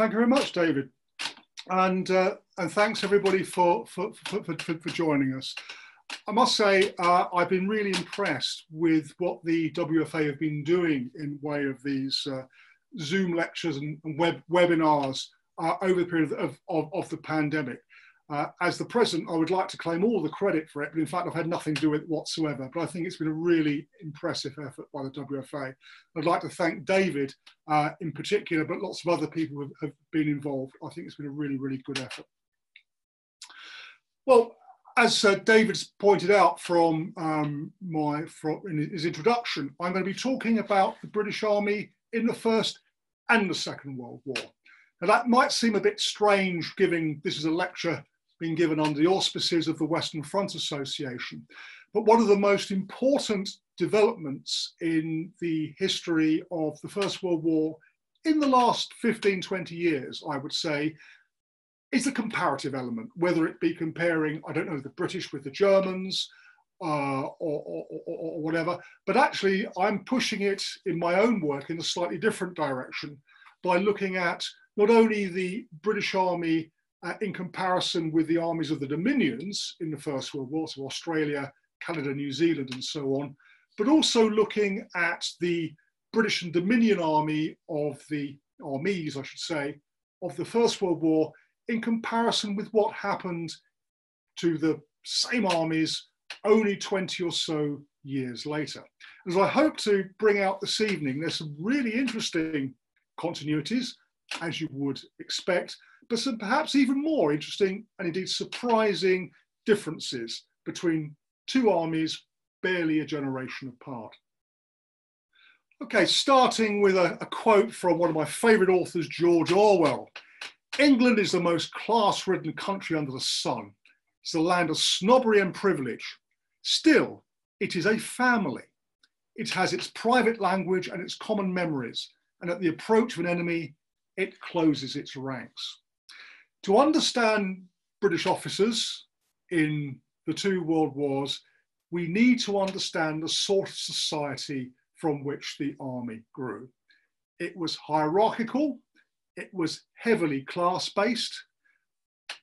Thank you very much, David. And, uh, and thanks everybody for, for, for, for, for joining us. I must say, uh, I've been really impressed with what the WFA have been doing in way of these uh, Zoom lectures and, and web, webinars uh, over the period of, of, of the pandemic. Uh, as the president, I would like to claim all the credit for it, but in fact, I've had nothing to do with it whatsoever. But I think it's been a really impressive effort by the WFA. I'd like to thank David uh, in particular, but lots of other people have, have, been involved. I think it's been a really, really good effort. Well, as uh, David's pointed out from um, my from in his introduction, I'm going to be talking about the British Army in the First and the Second World War. Now that might seem a bit strange, given this is a lecture being given under the auspices of the Western Front Association. But one of the most important developments in the history of the First World War in the last 15, 20 years, I would say, is the comparative element, whether it be comparing, I don't know, the British with the Germans uh, or, or, or whatever, but actually I'm pushing it in my own work in a slightly different direction by looking at not only the British Army uh, in comparison with the armies of the Dominions in the First World War, so Australia, Canada, New Zealand, and so on, but also looking at the British and Dominion army of the armies, I should say, of the First World War in comparison with what happened to the same armies only 20 or so years later. As I hope to bring out this evening, there's some really interesting continuities, as you would expect, but some perhaps even more interesting and indeed surprising differences between two armies barely a generation apart. Okay, starting with a, a quote from one of my favourite authors, George Orwell. England is the most class ridden country under the sun. It's the land of snobbery and privilege. Still, it is a family. It has its private language and its common memories, and at the approach of an enemy, it closes its ranks to understand British officers in the two world wars, we need to understand the sort of society from which the army grew. It was hierarchical, it was heavily class based,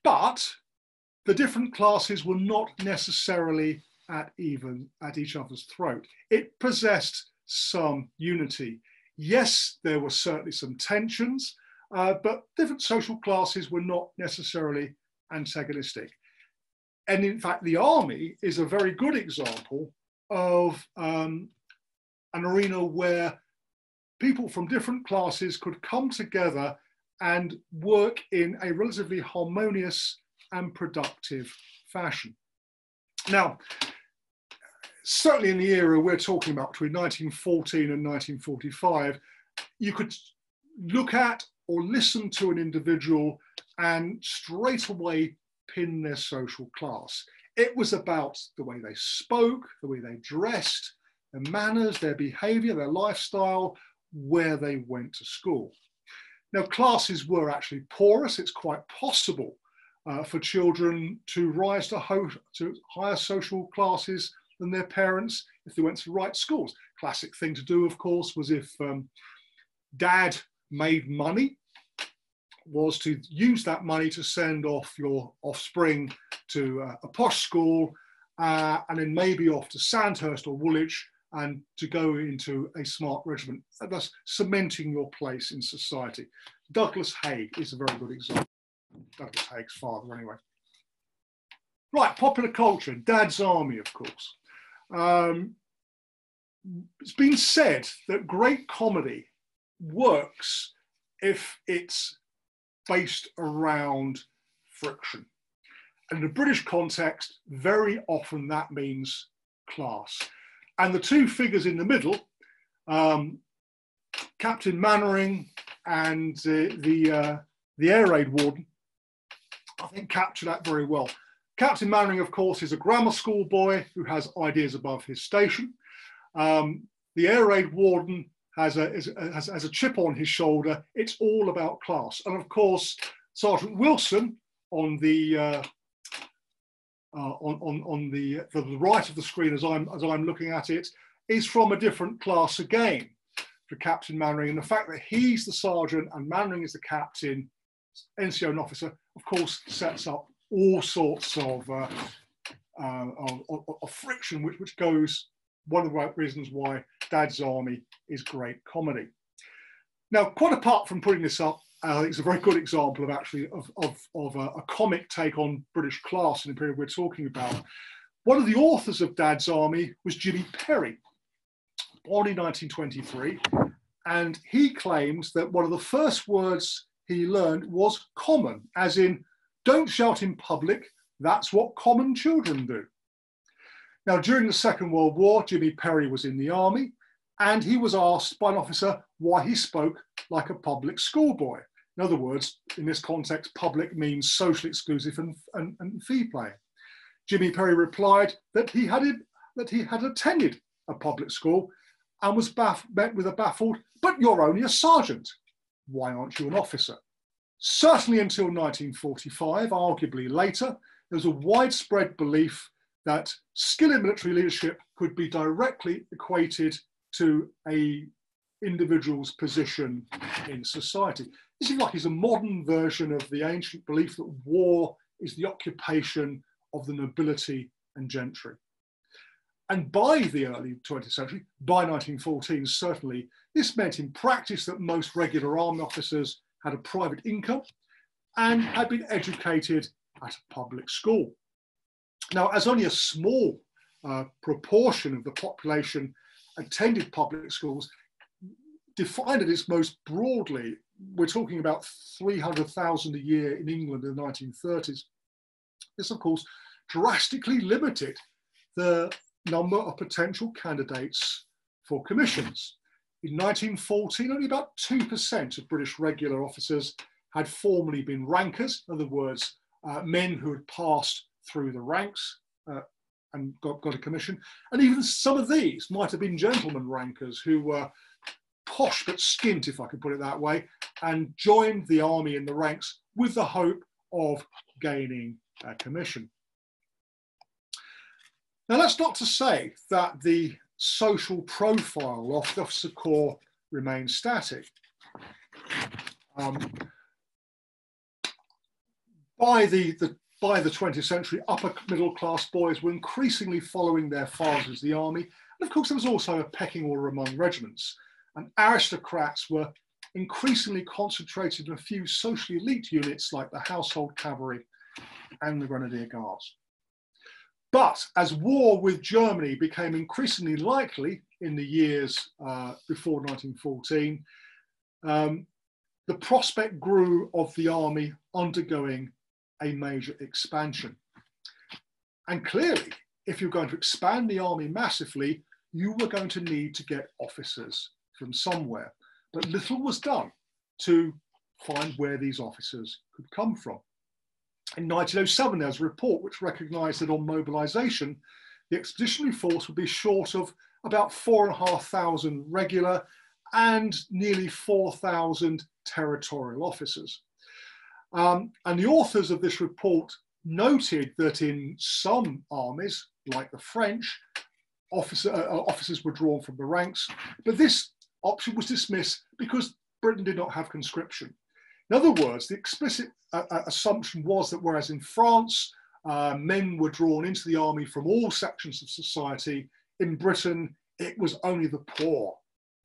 but the different classes were not necessarily at even at each other's throat. It possessed some unity. Yes, there were certainly some tensions, uh, but different social classes were not necessarily antagonistic. And in fact, the army is a very good example of um, an arena where people from different classes could come together and work in a relatively harmonious and productive fashion. Now, certainly in the era we're talking about between 1914 and 1945, you could look at or listen to an individual and straight away pin their social class. It was about the way they spoke, the way they dressed, their manners, their behavior, their lifestyle, where they went to school. Now, classes were actually porous. It's quite possible uh, for children to rise to, ho- to higher social classes than their parents if they went to the right schools. Classic thing to do, of course, was if um, dad made money was to use that money to send off your offspring to uh, a posh school uh, and then maybe off to Sandhurst or Woolwich and to go into a smart regiment, thus cementing your place in society. Douglas Haig is a very good example. Douglas Haig's father, anyway. Right, popular culture, Dad's Army, of course. Um, it's been said that great comedy works if it's based around friction. And in the British context, very often that means class. And the two figures in the middle, um, Captain Mainwaring and uh, the, uh, the air raid warden, I think capture that very well. Captain Mainwaring, of course, is a grammar school boy who has ideas above his station. Um, the air raid warden has a, has, has a chip on his shoulder. It's all about class. And of course, Sergeant Wilson on the uh, uh, on, on, on the, the right of the screen as I'm, as I'm looking at it is from a different class again. for Captain Mainwaring, and the fact that he's the sergeant and Mainwaring is the captain, NCO and officer, of course, sets up all sorts of, uh, uh, of, of, friction, which, which goes one of the reasons why Dad's Army is great comedy. Now, quite apart from putting this up, uh, it's a very good example of actually of, of, of a, a, comic take on British class in the period we're talking about. One of the authors of Dad's Army was Jimmy Perry, born in 1923, and he claims that one of the first words he learned was common, as in, don't shout in public, that's what common children do. Now, during the Second World War, Jimmy Perry was in the army, and he was asked by an officer why he spoke like a public schoolboy. In other words, in this context, public means socially exclusive and, and, and fee paying. Jimmy Perry replied that he had that he had attended a public school and was met with a baffled, but you're only a sergeant. Why aren't you an officer? Certainly until 1945, arguably later, there was a widespread belief that skill in military leadership could be directly equated to a individual's position in society. This is like is a modern version of the ancient belief that war is the occupation of the nobility and gentry. And by the early 20th century, by 1914 certainly, this meant in practice that most regular army officers had a private income and had been educated at a public school. Now, as only a small uh, proportion of the population attended public schools, defined at its most broadly, we're talking about 300,000 a year in England in the 1930s. This, of course, drastically limited the number of potential candidates for commissions. In 1914, only about 2% of British regular officers had formerly been rankers, in other words, uh, men who had passed through the ranks uh, and got, got a commission. And even some of these might have been gentlemen rankers who were posh but skint, if I could put it that way, and joined the army in the ranks with the hope of gaining a commission. Now, that's not to say that the social profile of the officer corps remains static. Um, by the, the by the 20th century, upper middle class boys were increasingly following their fathers, the army. And of course, there was also a pecking order among regiments. And aristocrats were increasingly concentrated in a few socially elite units like the Household Cavalry and the Grenadier Guards. But as war with Germany became increasingly likely in the years uh, before 1914, um, the prospect grew of the army undergoing a major expansion. And clearly, if you're going to expand the army massively, you were going to need to get officers from somewhere. But little was done to find where these officers could come from. In 1907, there was a report which recognised that on mobilisation, the expeditionary force would be short of about 4,500 regular and nearly 4,000 territorial officers. Um, and the authors of this report noted that in some armies, like the French, officer, uh, uh, officers were drawn from the ranks, but this option was dismissed because Britain did not have conscription. In other words, the explicit uh, uh assumption was that whereas in France, uh, men were drawn into the army from all sections of society, in Britain, it was only the poor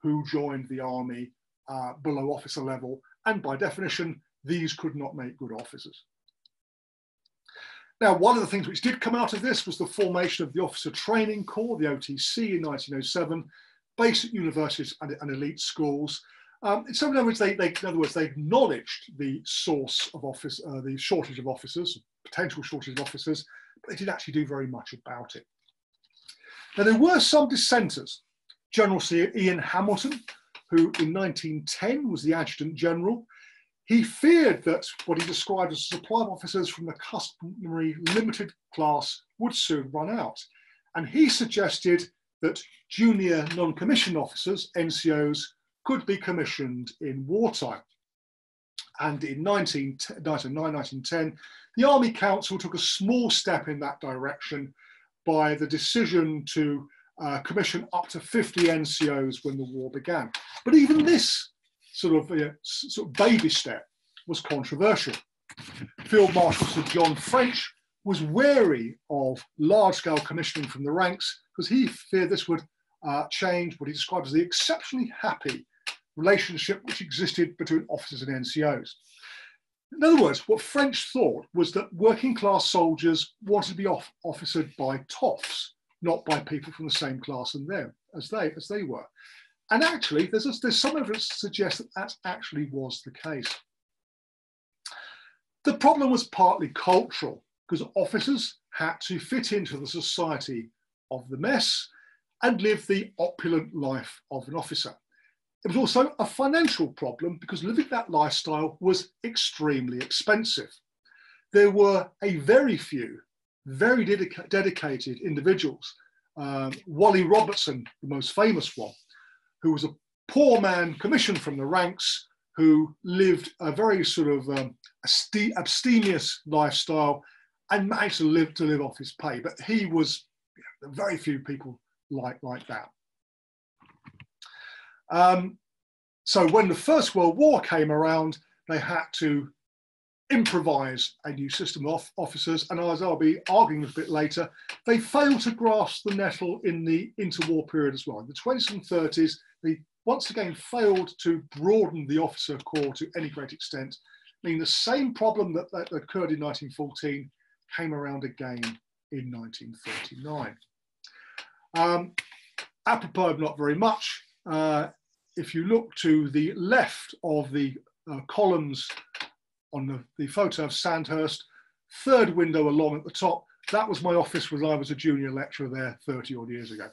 who joined the army uh, below officer level, and by definition, these could not make good officers. Now, one of the things which did come out of this was the formation of the Officer Training Corps, the OTC, in 1907, basic universities and, and elite schools. Um, in some words, they, they, in other words, they acknowledged the source of office, uh, the shortage of officers, potential shortage of officers, but they didn't actually do very much about it. Now, there were some dissenters. General Sir Ian Hamilton, who in 1910 was the Adjutant General, he feared that what he described as supply of officers from the customary limited class would soon run out. And he suggested that junior non-commissioned officers, NCOs, could be commissioned in wartime. And in 1909, 1910, the Army Council took a small step in that direction by the decision to uh, commission up to 50 NCOs when the war began. But even this sort of, uh, sort of baby step was controversial. Field Marshal Sir John French was wary of large-scale commissioning from the ranks because he feared this would uh, change what he described as the exceptionally happy relationship which existed between officers and NCOs. In other words, what French thought was that working class soldiers wanted to be off officered by toffs, not by people from the same class and them as they as they were. And actually, there's a, there's some evidence to suggest that that actually was the case. The problem was partly cultural because officers had to fit into the society of the mess and live the opulent life of an officer. It was also a financial problem because living that lifestyle was extremely expensive. There were a very few, very dedica dedicated individuals. Um, Wully Robertson, the most famous one, who was a poor man commissioned from the ranks who lived a very sort of um, abstemious lifestyle and managed to live to live off his pay. But he was you know, very few people like like that. Um, so when the First World War came around, they had to improvise a new system of officers, and as I'll be arguing a bit later, they failed to grasp the nettle in the interwar period as well. In the 20s and 30s, they once again failed to broaden the officer corps to any great extent, meaning the same problem that, that occurred in 1914 came around again in 1939. Um, apropos of not very much, uh, if you look to the left of the uh, columns on the, the photo of Sandhurst, third window along at the top, that was my office when I was a junior lecturer there 30 odd years ago.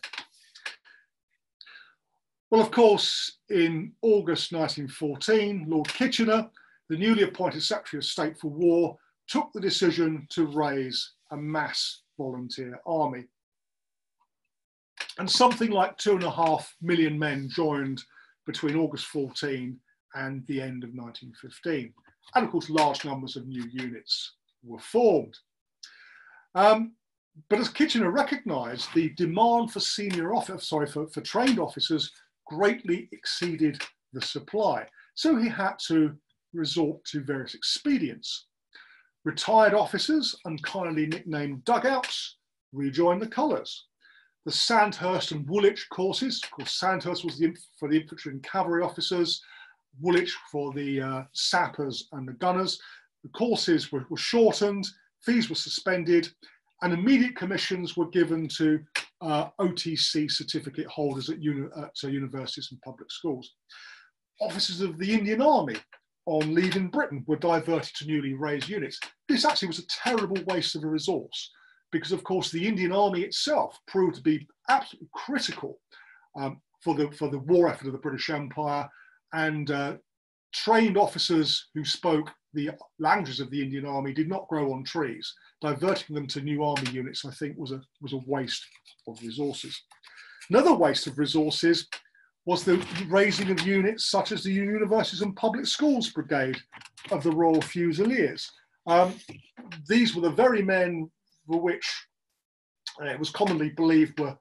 Well, of course, in August 1914, Lord Kitchener, the newly appointed Secretary of State for War, took the decision to raise a mass volunteer army. And something like two and a half million men joined between August 14 and the end of 1915. And of course, large numbers of new units were formed. Um, but as Kitchener recognised, the demand for senior officer, sorry, for, for trained officers greatly exceeded the supply. So he had to resort to various expedients. Retired officers, unkindly nicknamed dugouts, rejoined the colours. The Sandhurst and Woolwich courses, of course, Sandhurst was the, for the infantry and cavalry officers, Woolwich for the uh, sappers and the gunners. The courses were, were shortened, fees were suspended, and immediate commissions were given to uh, OTC certificate holders at, uni at uh, universities and public schools. Officers of the Indian Army on leave in Britain were diverted to newly raised units. This actually was a terrible waste of a resource because, of course, the Indian Army itself proved to be absolutely critical um, for, the, for the war effort of the British Empire and uh, trained officers who spoke the languages of the Indian Army did not grow on trees. Diverting them to new army units, I think, was a, was a waste of resources. Another waste of resources was the raising of units such as the Universities and Public Schools Brigade of the Royal Fusiliers. Um, these were the very men for which uh, it was commonly believed were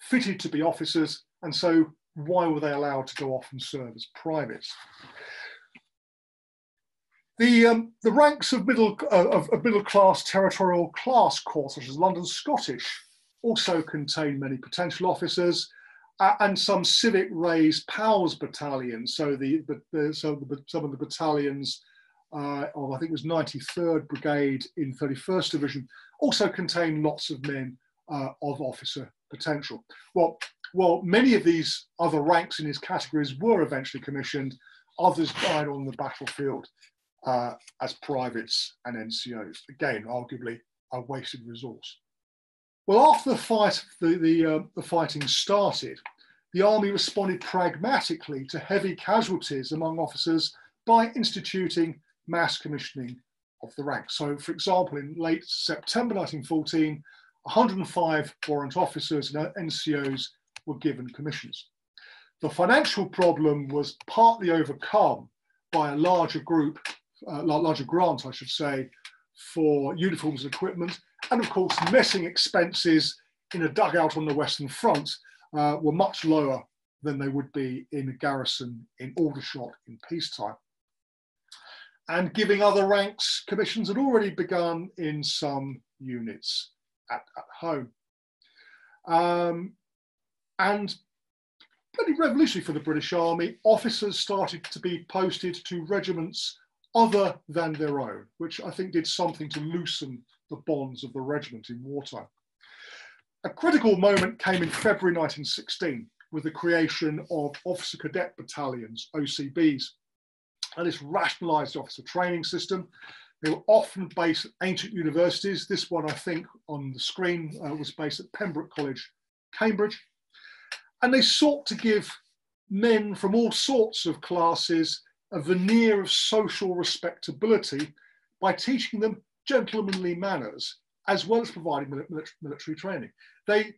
fitted to be officers, and so why were they allowed to go off and serve as privates? The, um, the ranks of middle, uh, of, of, middle class territorial class corps, such as London Scottish, also contain many potential officers uh, and some civic raised PALS battalions. So, the, the, the so the, some of the battalions uh, of, I think it was 93rd Brigade in 31st Division, also contain lots of men uh, of officer potential. Well, well, many of these other ranks in his categories were eventually commissioned, others died on the battlefield uh, as privates and NCOs. Again, arguably a wasted resource. Well, after the fight, the, the, uh, the fighting started, the army responded pragmatically to heavy casualties among officers by instituting mass commissioning of the ranks. So, for example, in late September 1914, 105 warrant officers and NCOs were given commissions. The financial problem was partly overcome by a larger group uh, larger grant, I should say, for uniforms and equipment, and of course, messing expenses in a dugout on the Western Front uh, were much lower than they would be in a garrison in Aldershot in peacetime. And giving other ranks commissions had already begun in some units at, at home. Um, and pretty revolutionary for the British Army, officers started to be posted to regiments other than their own, which I think did something to loosen the bonds of the regiment in wartime. A critical moment came in February 1916 with the creation of officer cadet battalions, OCBs. And this rationalised officer training system. They were often based at ancient universities. This one, I think, on the screen uh, was based at Pembroke College, Cambridge. And they sought to give men from all sorts of classes a veneer of social respectability by teaching them gentlemanly manners as well as providing military training. They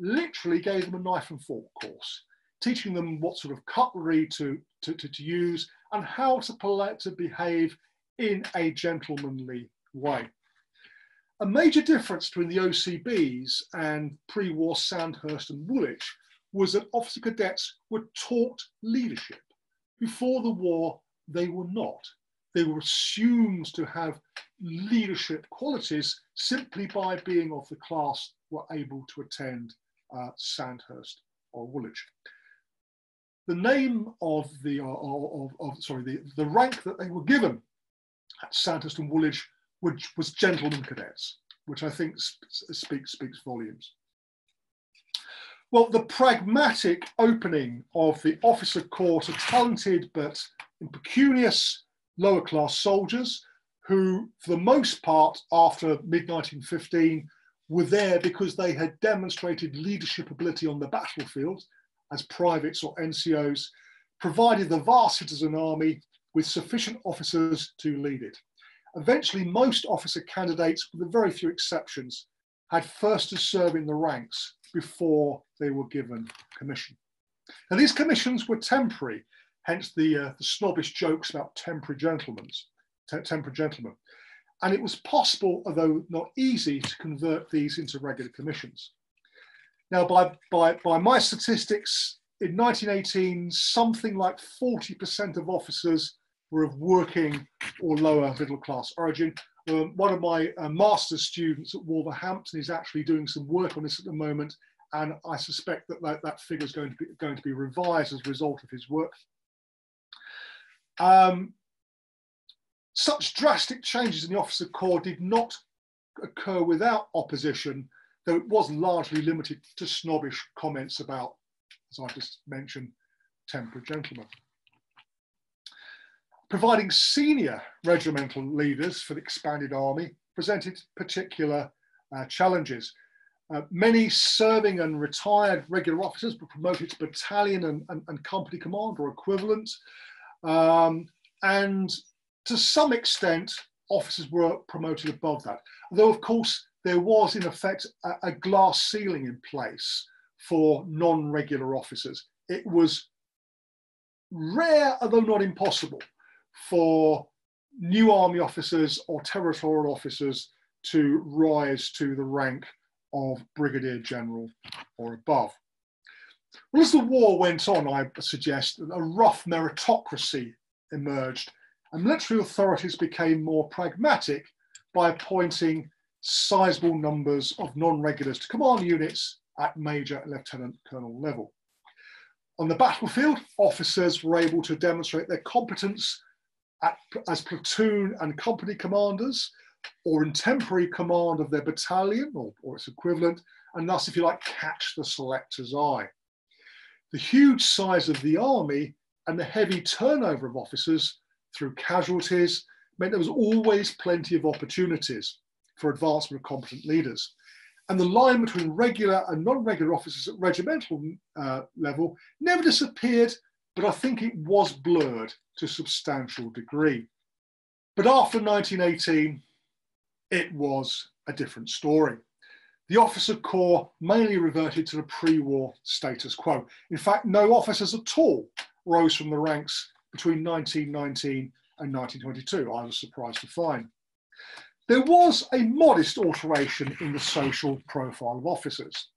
literally gave them a knife and fork course, teaching them what sort of cutlery to, to, to, to use and how to, polite, to behave in a gentlemanly way. A major difference between the OCBs and pre-war Sandhurst and Woolwich was that officer cadets were taught leadership. Before the war, they were not. They were assumed to have leadership qualities simply by being of the class were able to attend uh, Sandhurst or Woolwich. The name of the, uh, of, of, sorry, the, the rank that they were given at Sandhurst and Woolwich which was gentlemen cadets, which I think speaks, speaks volumes. Well, the pragmatic opening of the officer corps to talented but impecunious lower class soldiers who, for the most part, after mid 1915, were there because they had demonstrated leadership ability on the battlefield as privates or NCOs, provided the vast citizen army with sufficient officers to lead it. Eventually, most officer candidates, with very few exceptions, had first to serve in the ranks before they were given commission. Now, these commissions were temporary, hence the, uh, the snobbish jokes about temporary gentlemen temper gentlemen. And it was possible, although not easy, to convert these into regular commissions. Now, by, by, by my statistics, in 1918, something like 40% of officers were of working or lower middle class origin. Um, one of my uh, master's students at Wolverhampton is actually doing some work on this at the moment, and I suspect that that, that figure is going to be going to be revised as a result of his work. Um, such drastic changes in the officer corps did not occur without opposition, though it was largely limited to snobbish comments about, as I just mentioned, temperate gentlemen. Providing senior regimental leaders for the expanded army presented particular uh, challenges. Uh, many serving and retired regular officers were promoted to battalion and, and, and company command or equivalent. Um, and to some extent, officers were promoted above that. Though, of course, there was in effect a, a glass ceiling in place for non regular officers. It was rare, although not impossible, for new army officers or territorial officers to rise to the rank of brigadier general or above. Well, as the war went on, I suggest that a rough meritocracy emerged and military authorities became more pragmatic by appointing sizable numbers of non-regulars to command units at major lieutenant colonel level. On the battlefield, officers were able to demonstrate their competence at, as platoon and company commanders or in temporary command of their battalion or, or its equivalent, and thus, if you like, catch the selector's eye. The huge size of the army and the heavy turnover of officers through casualties meant there was always plenty of opportunities for advancement of competent leaders. And the line between regular and non-regular officers at regimental uh, level never disappeared, but I think it was blurred to a substantial degree. But after 1918, it was a different story. The officer corps mainly reverted to the pre-war status quo. In fact, no officers at all rose from the ranks between 1919 and 1922, I was surprised to find. There was a modest alteration in the social profile of officers.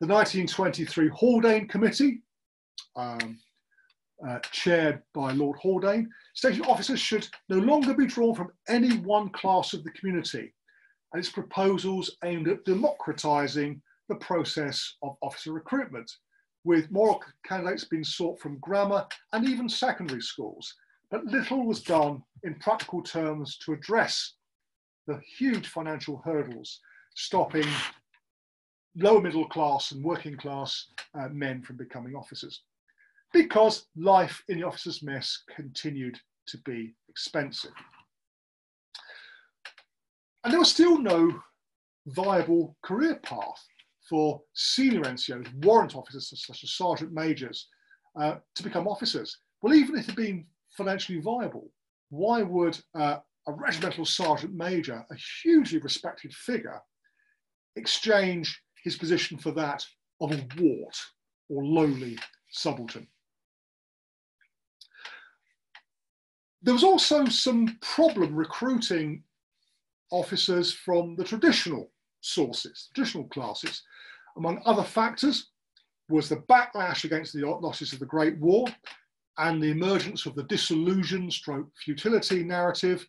The 1923 Haldane Committee, um, uh, chaired by Lord Haldane, stated officers should no longer be drawn from any one class of the community, and its proposals aimed at democratising the process of officer recruitment, with more candidates being sought from grammar and even secondary schools. But little was done in practical terms to address the huge financial hurdles stopping lower middle class and working class uh, men from becoming officers because life in the officers' mess continued to be expensive. And there was still no viable career path for senior NCOs, warrant officers such as sergeant majors, uh, to become officers. Well, even if it had been financially viable, why would uh, a regimental sergeant major, a hugely respected figure, exchange his position for that of a wart or lowly subaltern? There was also some problem recruiting officers from the traditional sources, traditional classes. Among other factors was the backlash against the losses of the Great War and the emergence of the disillusion stroke futility narrative,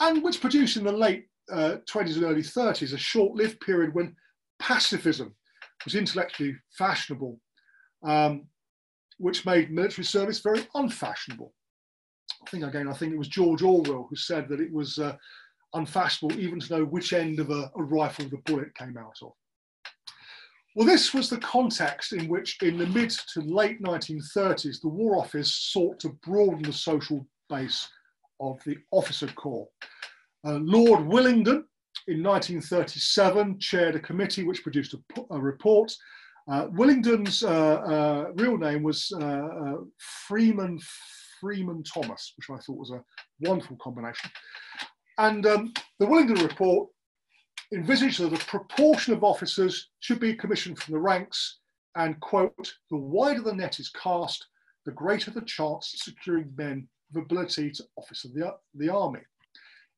and which produced in the late uh, 20s and early 30s a short-lived period when pacifism was intellectually fashionable, um, which made military service very unfashionable. I think again, I think it was George Orwell who said that it was uh, unfashionable even to know which end of a, a rifle the bullet came out of. Well, this was the context in which, in the mid to late 1930s, the War Office sought to broaden the social base of the officer corps. Uh, Lord Willingdon, in 1937, chaired a committee which produced a, a report. Uh, Willingdon's uh, uh real name was uh, uh, Freeman Freeman Thomas, which I thought was a wonderful combination. And um, the Willingdon report envisaged that a proportion of officers should be commissioned from the ranks and, quote, the wider the net is cast, the greater the chance of securing men of ability to officer the, the army.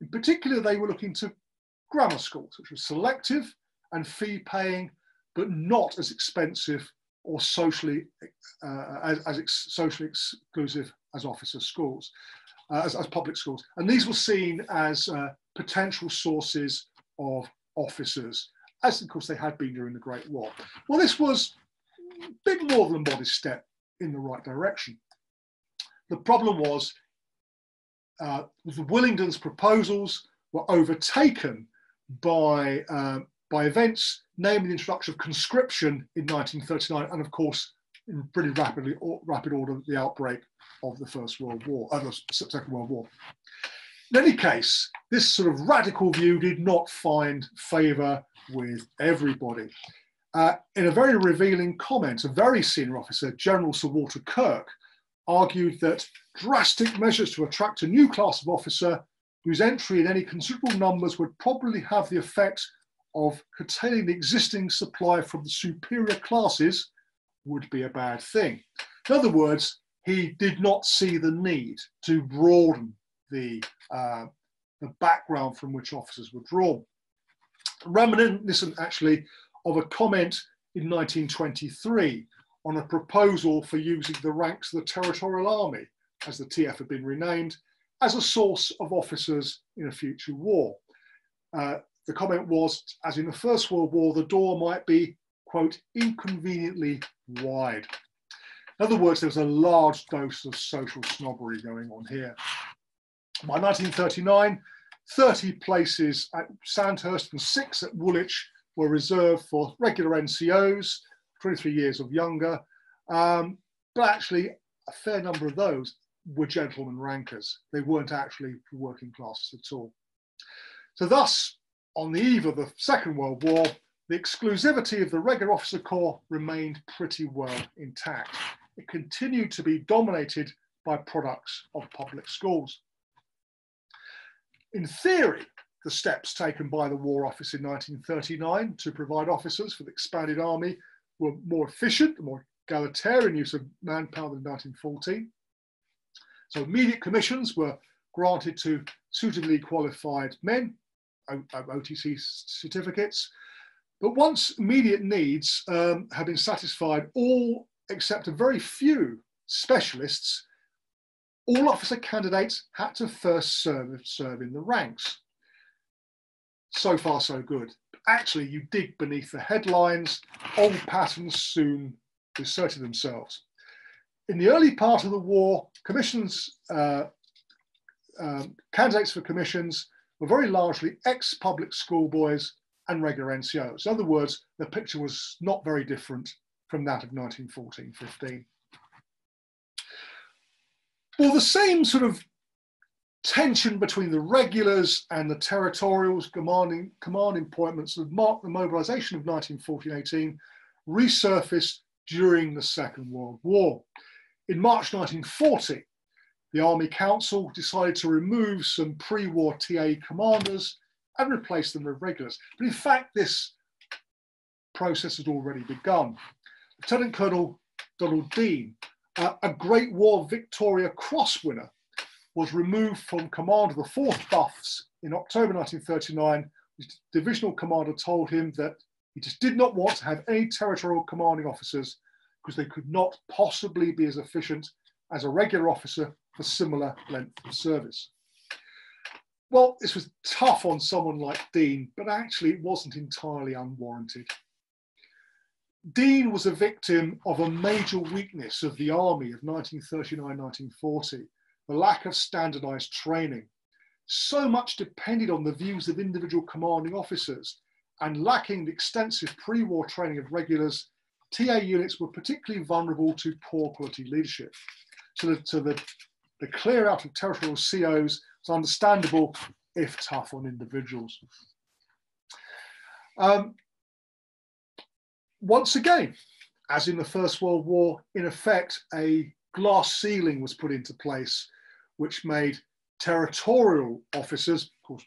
In particular, they were looking to grammar schools, which were selective and fee paying, but not as expensive or socially uh, as, as ex socially exclusive as officer schools, uh, as, as, public schools. And these were seen as uh, potential sources of officers, as of course they had been during the Great War. Well, this was a bit more than a modest step in the right direction. The problem was uh, the Willingdon's proposals were overtaken by, uh, by events, namely the introduction of conscription in 1939, and of course, in pretty rapidly, rapid order, the outbreak of the First World War, uh, the Second World War. In any case, this sort of radical view did not find favour with everybody. Uh, in a very revealing comment, a very senior officer, General Sir Walter Kirke, argued that drastic measures to attract a new class of officer whose entry in any considerable numbers would probably have the effect of curtailing the existing supply from the superior classes would be a bad thing. In other words, he did not see the need to broaden the, uh, the background from which officers were drawn. Reminiscent actually of a comment in 1923 on a proposal for using the ranks of the Territorial Army, as the TF had been renamed, as a source of officers in a future war. Uh, the comment was, as in the First World War, the door might be, quote, inconveniently wide. In other words, there was a large dose of social snobbery going on here. By 1939, 30 places at Sandhurst and six at Woolwich were reserved for regular NCOs, 23 years of younger. Um, but actually, a fair number of those were gentlemen rankers. They weren't actually working classes at all. So, thus, on the eve of the Second World War, the exclusivity of the regular officer corps remained pretty well intact. It continued to be dominated by products of public schools. In theory, the steps taken by the War Office in 1939 to provide officers for the expanded army were more efficient, more egalitarian use of manpower than 1914. So immediate commissions were granted to suitably qualified men, OTC certificates, But once immediate needs um, had been satisfied, all except a very few specialists, all officer candidates had to first serve, serve in the ranks. So far, so good. Actually, you dig beneath the headlines, old patterns soon asserted themselves. In the early part of the war, commissions, uh, um, candidates for commissions were very largely ex-public school boys and regular NCOs. In other words, the picture was not very different from that of 1914-15. Well, the same sort of tension between the regulars and the territorials commanding command appointments that marked the mobilization of 1914-18 resurfaced during the Second World War. In March 1940, the Army Council decided to remove some pre-war TA commanders and replace them with regulars. But in fact, this process had already begun. Lieutenant Colonel Donald Dean, uh, a Great War Victoria Cross winner, was removed from command of the 4th Buffs in October 1939. His divisional commander told him that he just did not want to have any territorial commanding officers because they could not possibly be as efficient as a regular officer for similar length of service. Well, this was tough on someone like Dean, but actually it wasn't entirely unwarranted. Dean was a victim of a major weakness of the army of 1939-1940, the lack of standardized training. So much depended on the views of individual commanding officers and lacking the extensive pre-war training of regulars, TA units were particularly vulnerable to poor quality leadership. So the, so the, the clear out of territorial COs is understandable if tough on individuals. Um, once again, as in the First World War, in effect, a glass ceiling was put into place, which made territorial officers, of course,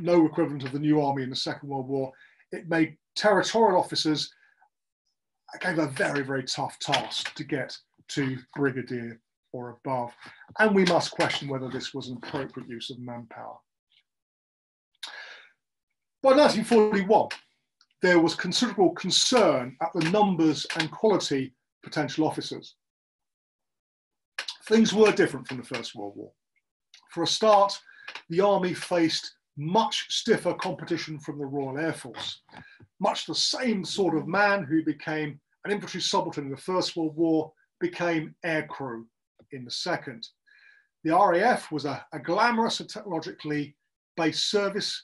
no equivalent of the new army in the Second World War, it made territorial officers gave a very, very tough task to get to brigadier or above. And we must question whether this was an appropriate use of manpower. By 1941, there was considerable concern at the numbers and quality potential officers. Things were different from the First World War. For a start, the army faced much stiffer competition from the Royal Air Force. Much the same sort of man who became an infantry subaltern in the First World War became aircrew in the Second. The RAF was a, a glamorous and technologically based service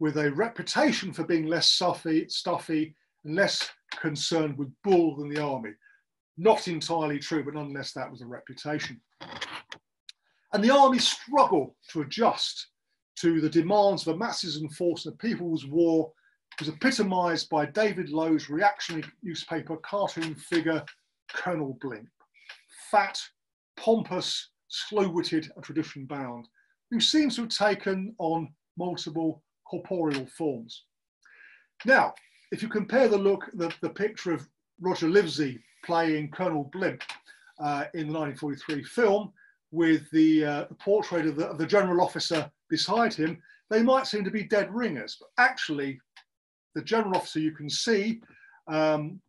with a reputation for being less stuffy, stuffy and less concerned with bull than the army. Not entirely true, but nonetheless, that was a reputation. And the army struggled to adjust to the demands of a masses and force in a people's war was epitomised by David Low's reactionary newspaper cartoon figure, Colonel Blimp. Fat, pompous, slow-witted and tradition-bound, who seems to have taken on multiple corporeal forms. Now, if you compare the look, the, the picture of Roger Livesey playing Colonel Blimp uh, in the 1943 film with the, uh, portrait of the, of the, general officer beside him, they might seem to be dead ringers, but actually the general officer you can see, um,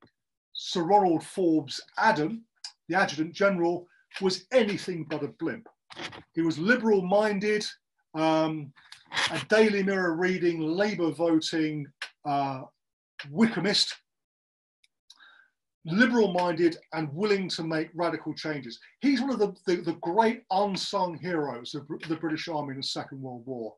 Sir Ronald Forbes Adam, the adjutant general, was anything but a blimp. He was liberal minded, um, a Daily Mirror reading, Labour voting, uh, Wykehamist, liberal minded and willing to make radical changes. He's one of the, the, the great unsung heroes of the British Army in the Second World War.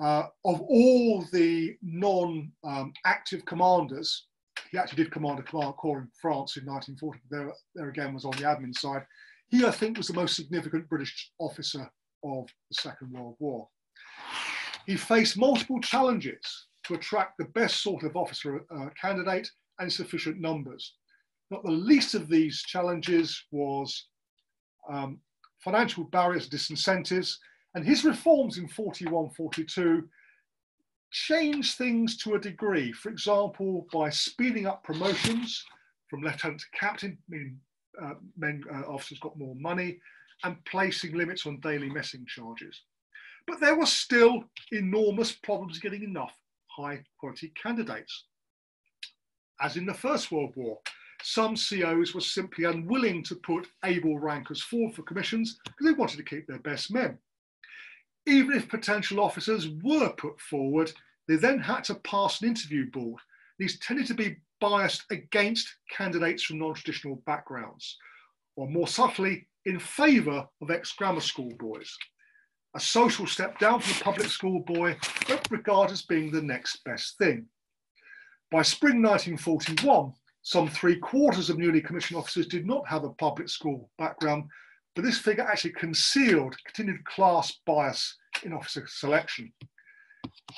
Uh, of all the non um, active commanders, he actually did command a corps in France in 1940. There, there again was on the admin side. He, I think, was the most significant British officer of the Second World War. He faced multiple challenges to attract the best sort of officer uh, candidate and sufficient numbers. Not the least of these challenges was um, financial barriers, disincentives, and his reforms in 41, 42 changed things to a degree. For example, by speeding up promotions from lieutenant to captain, meaning uh, men uh, officers got more money, and placing limits on daily messing charges. But there were still enormous problems getting enough high quality candidates. as in the First World War. Some COs were simply unwilling to put able rankers forward for commissions because they wanted to keep their best men. Even if potential officers were put forward, they then had to pass an interview board. These tended to be biased against candidates from non-traditional backgrounds, or more subtly, in favour of ex-grammar school boys. A social step down from the public school boy, but regarded as being the next best thing. By spring 1941, some three quarters of newly commissioned officers did not have a public school background, but this figure actually concealed continued class bias in officer selection.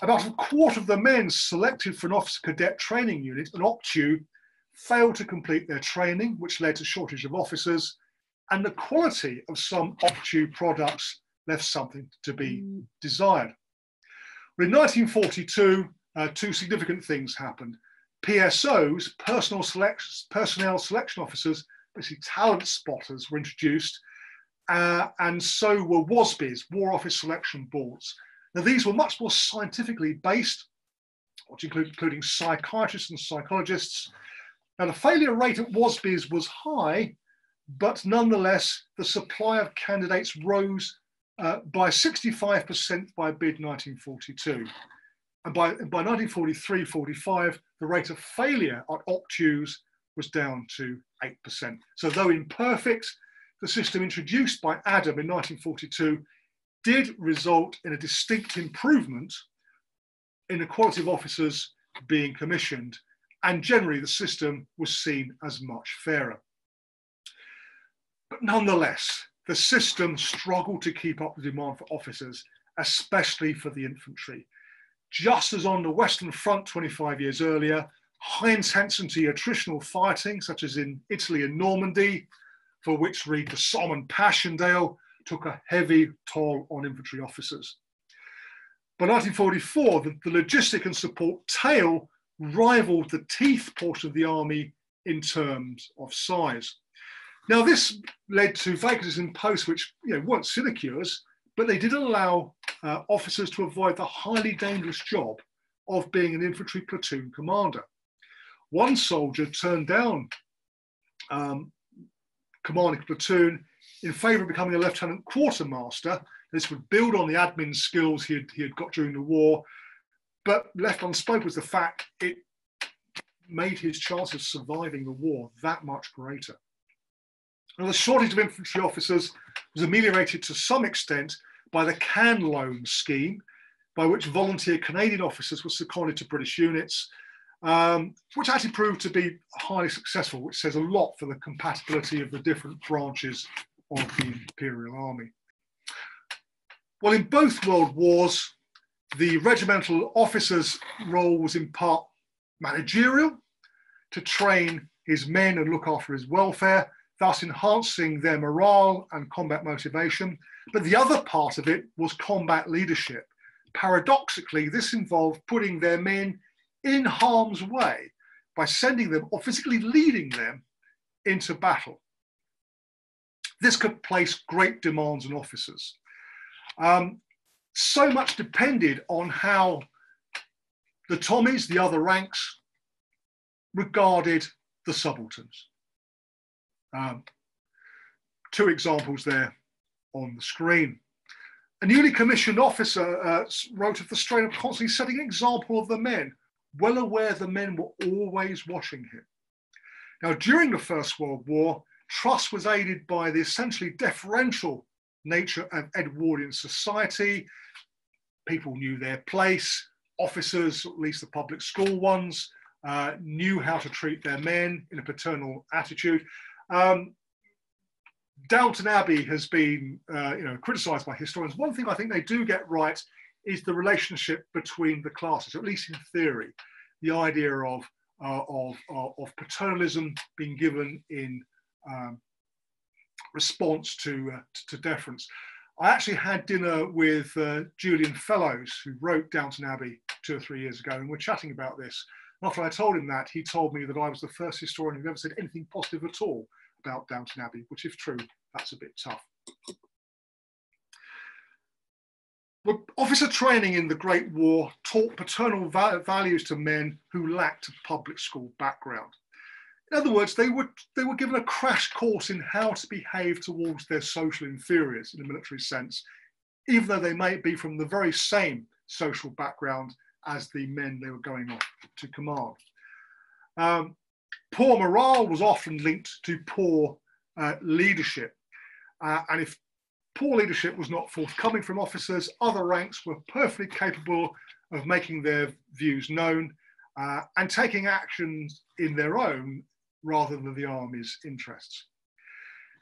About a quarter of the men selected for an officer cadet training unit, an OCTU, failed to complete their training, which led to shortage of officers, and the quality of some OCTU products left something to be mm. desired. But in 1942, uh, two significant things happened. PSOs, personal select, personnel selection officers, basically talent spotters, were introduced, uh, and so were WOSBs, War Office Selection Boards. Now, these were much more scientifically based, which include, including psychiatrists and psychologists. Now, the failure rate at WOSBs was high, but nonetheless, the supply of candidates rose uh, by 65% by bid 1942. And by, by 1943 45, the rate of failure at OCTUs was down to 8%. So, though imperfect, the system introduced by Adam in 1942 did result in a distinct improvement in the quality of officers being commissioned, and generally the system was seen as much fairer. But nonetheless, the system struggled to keep up the demand for officers, especially for the infantry. Just as on the Western Front 25 years earlier, high intensity attritional fighting, such as in Italy and Normandy, for which read the Somme and Passchendaele, took a heavy toll on infantry officers. By 1944, the, the logistic and support tail rivaled the teeth portion of the army in terms of size. Now, this led to vacancies in posts which you know, weren't sinecures, but they did allow uh, officers to avoid the highly dangerous job of being an infantry platoon commander. One soldier turned down um, commanding platoon in favour of becoming a lieutenant quartermaster. This would build on the admin skills he had, he had got during the war, but left unspoken was the fact it made his chance of surviving the war that much greater. Now, the shortage of infantry officers was ameliorated to some extent by the CANLOAN scheme, by which volunteer Canadian officers were seconded to British units, um, which actually proved to be highly successful, which says a lot for the compatibility of the different branches of the Imperial Army. Well, in both World Wars, the regimental officer's role was in part managerial, to train his men and look after his welfare, thus enhancing their morale and combat motivation. But the other part of it was combat leadership. Paradoxically, this involved putting their men in harm's way by sending them or physically leading them into battle. This could place great demands on officers. Um, so much depended on how the Tommies, the other ranks, regarded the subalterns. Um, two examples there on the screen. A newly commissioned officer uh, wrote of the strain of constantly setting an example of the men, well aware the men were always watching him. Now, during the First World War, trust was aided by the essentially deferential nature of Edwardian society. People knew their place, officers, at least the public school ones, uh, knew how to treat their men in a paternal attitude. Um, Downton Abbey has been, uh, you know, criticised by historians. One thing I think they do get right is the relationship between the classes, at least in theory. The idea of uh, of, uh, of paternalism being given in um, response to, uh, to deference. I actually had dinner with uh, Julian Fellowes, who wrote Downton Abbey two or three years ago, and we're chatting about this. After I told him that, he told me that I was the first historian who ever said anything positive at all about Downton Abbey, which, if true, that's a bit tough. But officer training in the Great War taught paternal va values to men who lacked a public school background. In other words, they were, they were given a crash course in how to behave towards their social inferiors in a military sense, even though they may be from the very same social background as the men they were going off to command. Um, poor morale was often linked to poor uh, leadership. Uh, and if poor leadership was not forthcoming from officers, other ranks were perfectly capable of making their views known uh, and taking actions in their own rather than the army's interests.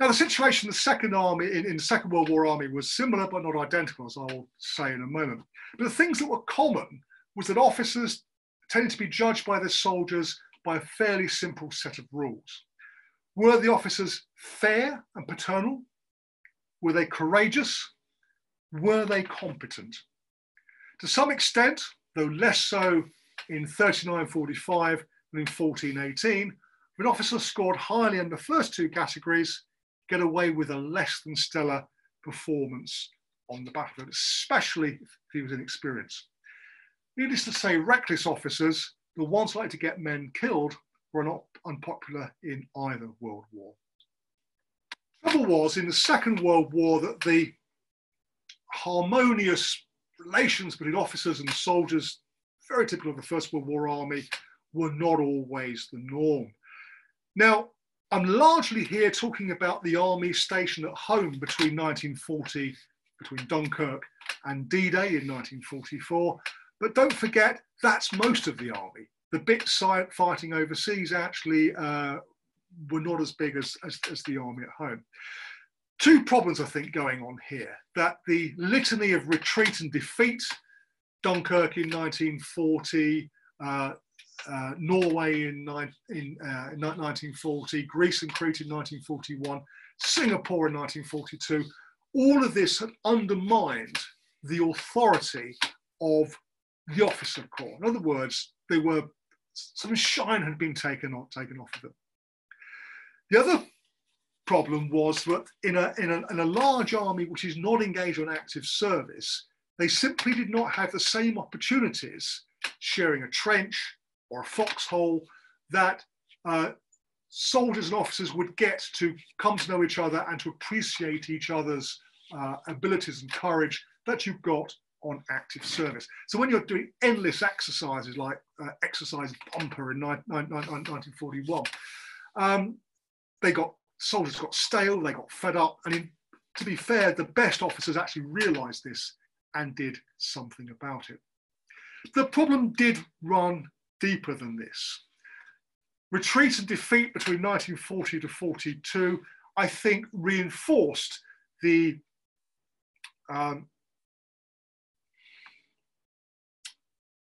Now, the situation in the Second Army, in, in, the Second World War Army, was similar but not identical, as I'll say in a moment. But the things that were common was that officers tended to be judged by their soldiers by a fairly simple set of rules. Were the officers fair and paternal? Were they courageous? Were they competent? To some extent, though less so in 3945 than in 1418, when officers scored highly in the first two categories, get away with a less than stellar performance on the battlefield, especially if he was inexperienced. Needless to say, reckless officers, the ones likely to get men killed, were not unpopular in either World War. Trouble was in the Second World War that the harmonious relations between officers and soldiers, very typical of the First World War Army, were not always the norm. Now, I'm largely here talking about the army stationed at home between 1940, between Dunkirk and D-Day in 1944. But don't forget, that's most of the army the bits fighting overseas actually uh, were not as big as, as, as, the army at home. Two problems, I think, going on here that the litany of retreat and defeat, Dunkirk in 1940, uh, uh, Norway in, in 1940, uh, Greece and Crete in 1941, Singapore in 1942, all of this had undermined the authority of the officer corps. In other words, they were some shine had been taken off, taken off of them. The other problem was that in a, in, a, in a large army which is not engaged on active service, they simply did not have the same opportunities sharing a trench or a foxhole that uh, soldiers and officers would get to come to know each other and to appreciate each other's uh, abilities and courage that you've got on active service. So when you're doing endless exercises like uh, exercise bumper in 1941, um, they got soldiers got stale, they got fed up, and in, to be fair, the best officers actually realised this and did something about it. The problem did run deeper than this. Retreat and defeat between 1940 to 42, I think, reinforced the um,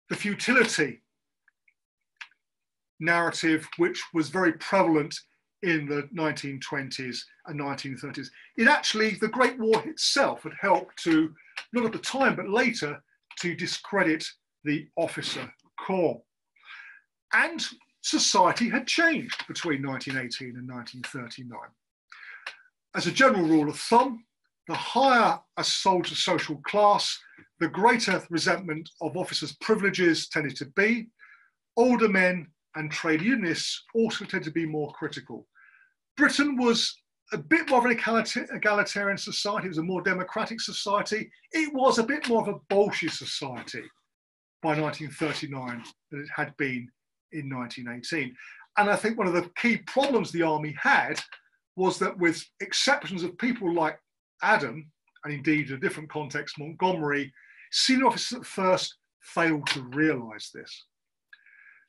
the futility narrative, which was very prevalent in the 1920s and 1930s. It actually, the Great War itself had helped to, not at the time, but later, to discredit the officer corps. And society had changed between 1918 and 1939. As a general rule of thumb, the higher a soldier's social class, the greater resentment of officers' privileges tended to be. Older men and trade unionists also tended to be more critical. Britain was a bit more of an egalitarian society, it was a more democratic society. It was a bit more of a Bolshevik society by 1939 than it had been in 1918. And I think one of the key problems the army had was that, with exceptions of people like Adam, and indeed in a different context, Montgomery, senior officers at first failed to realise this.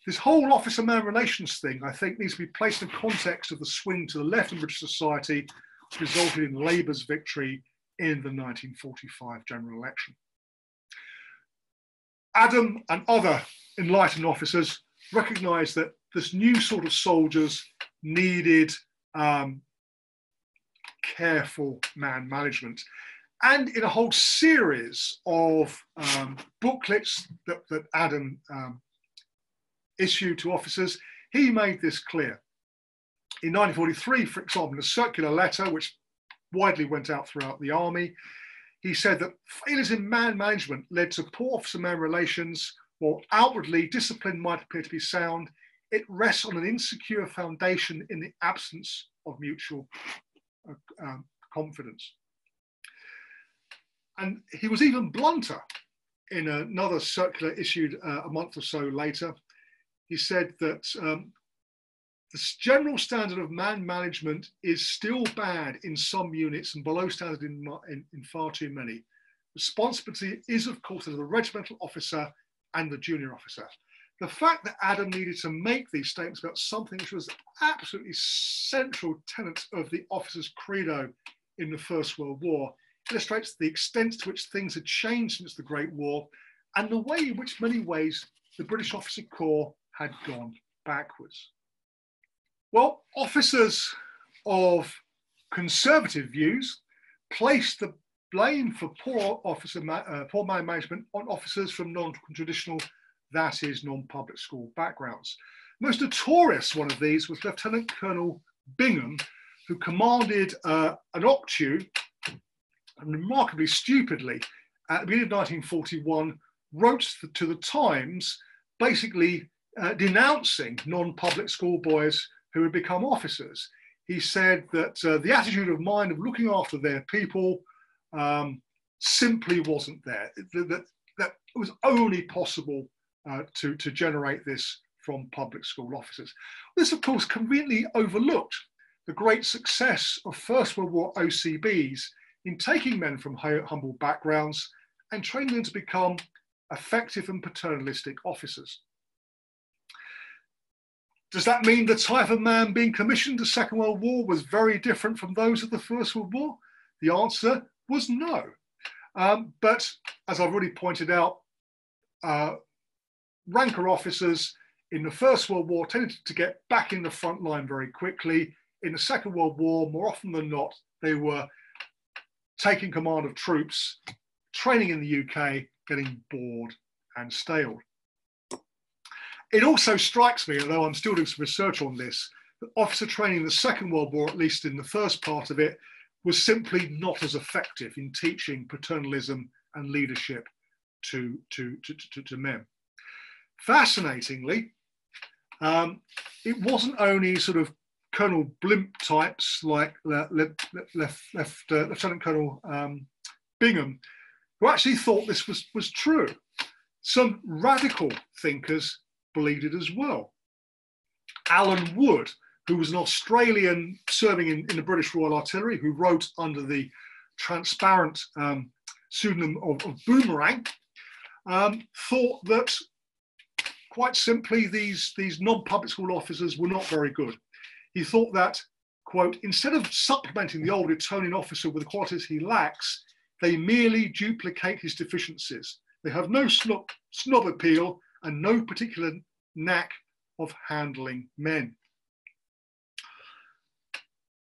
This whole officer-man relations thing, I think, needs to be placed in context of the swing to the left in British society, which resulted in Labour's victory in the 1945 general election. Adam and other enlightened officers recognised that this new sort of soldiers needed um, careful man management. And in a whole series of um, booklets that, that Adam um, issued to officers, he made this clear. In 1943, for example, in a circular letter which widely went out throughout the army, he said that failures in man management led to poor officer man relations. While outwardly discipline might appear to be sound, it rests on an insecure foundation in the absence of mutual uh, um, confidence. And he was even blunter in another circular issued uh, a month or so later. He said that um, the general standard of man management is still bad in some units and below standard in, in, in far too many. Responsibility is, of course, of the regimental officer and the junior officer. The fact that Adam needed to make these statements about something which was absolutely central tenet of the officer's credo in the First World War illustrates the extent to which things had changed since the Great War and the way in which many ways the British officer corps had gone backwards. Well, officers of conservative views placed the blame for poor officer uh, poor man management on officers from non-traditional, that is, non-public school backgrounds. Most notorious one of these was Lieutenant Colonel Bingham, who commanded uh, an OCTU and remarkably stupidly, at the beginning of 1941, wrote to the Times basically uh, denouncing non-public school boys who had become officers. He said that uh, the attitude of mind of looking after their people um, simply wasn't there. That, that, that it was only possible uh, to, to generate this from public school officers. This, of course, conveniently overlooked the great success of First World War OCBs in taking men from humble backgrounds and training them to become effective and paternalistic officers. Does that mean the type of man being commissioned the Second World War was very different from those of the First World War? The answer was no. Um, but as I've already pointed out, uh, ranker officers in the First World War tended to get back in the front line very quickly. In the Second World War, more often than not, they were taking command of troops, training in the UK, getting bored and stale. It also strikes me, although I'm still doing some research on this, that officer training in the Second World War, at least in the first part of it, was simply not as effective in teaching paternalism and leadership to, to, to, to, to men. Fascinatingly, um, it wasn't only sort of Colonel Blimp types like left, left, left uh, Lieutenant Colonel um, Bingham, who actually thought this was, was true. Some radical thinkers believed it as well. Alan Wood, who was an Australian serving in, in the British Royal Artillery, who wrote under the transparent um, pseudonym of, of Boomerang, um, thought that quite simply these, these non-public school officers were not very good he thought that, quote, instead of supplementing the old Etonian officer with the qualities he lacks, they merely duplicate his deficiencies. They have no snob, snob appeal and no particular knack of handling men.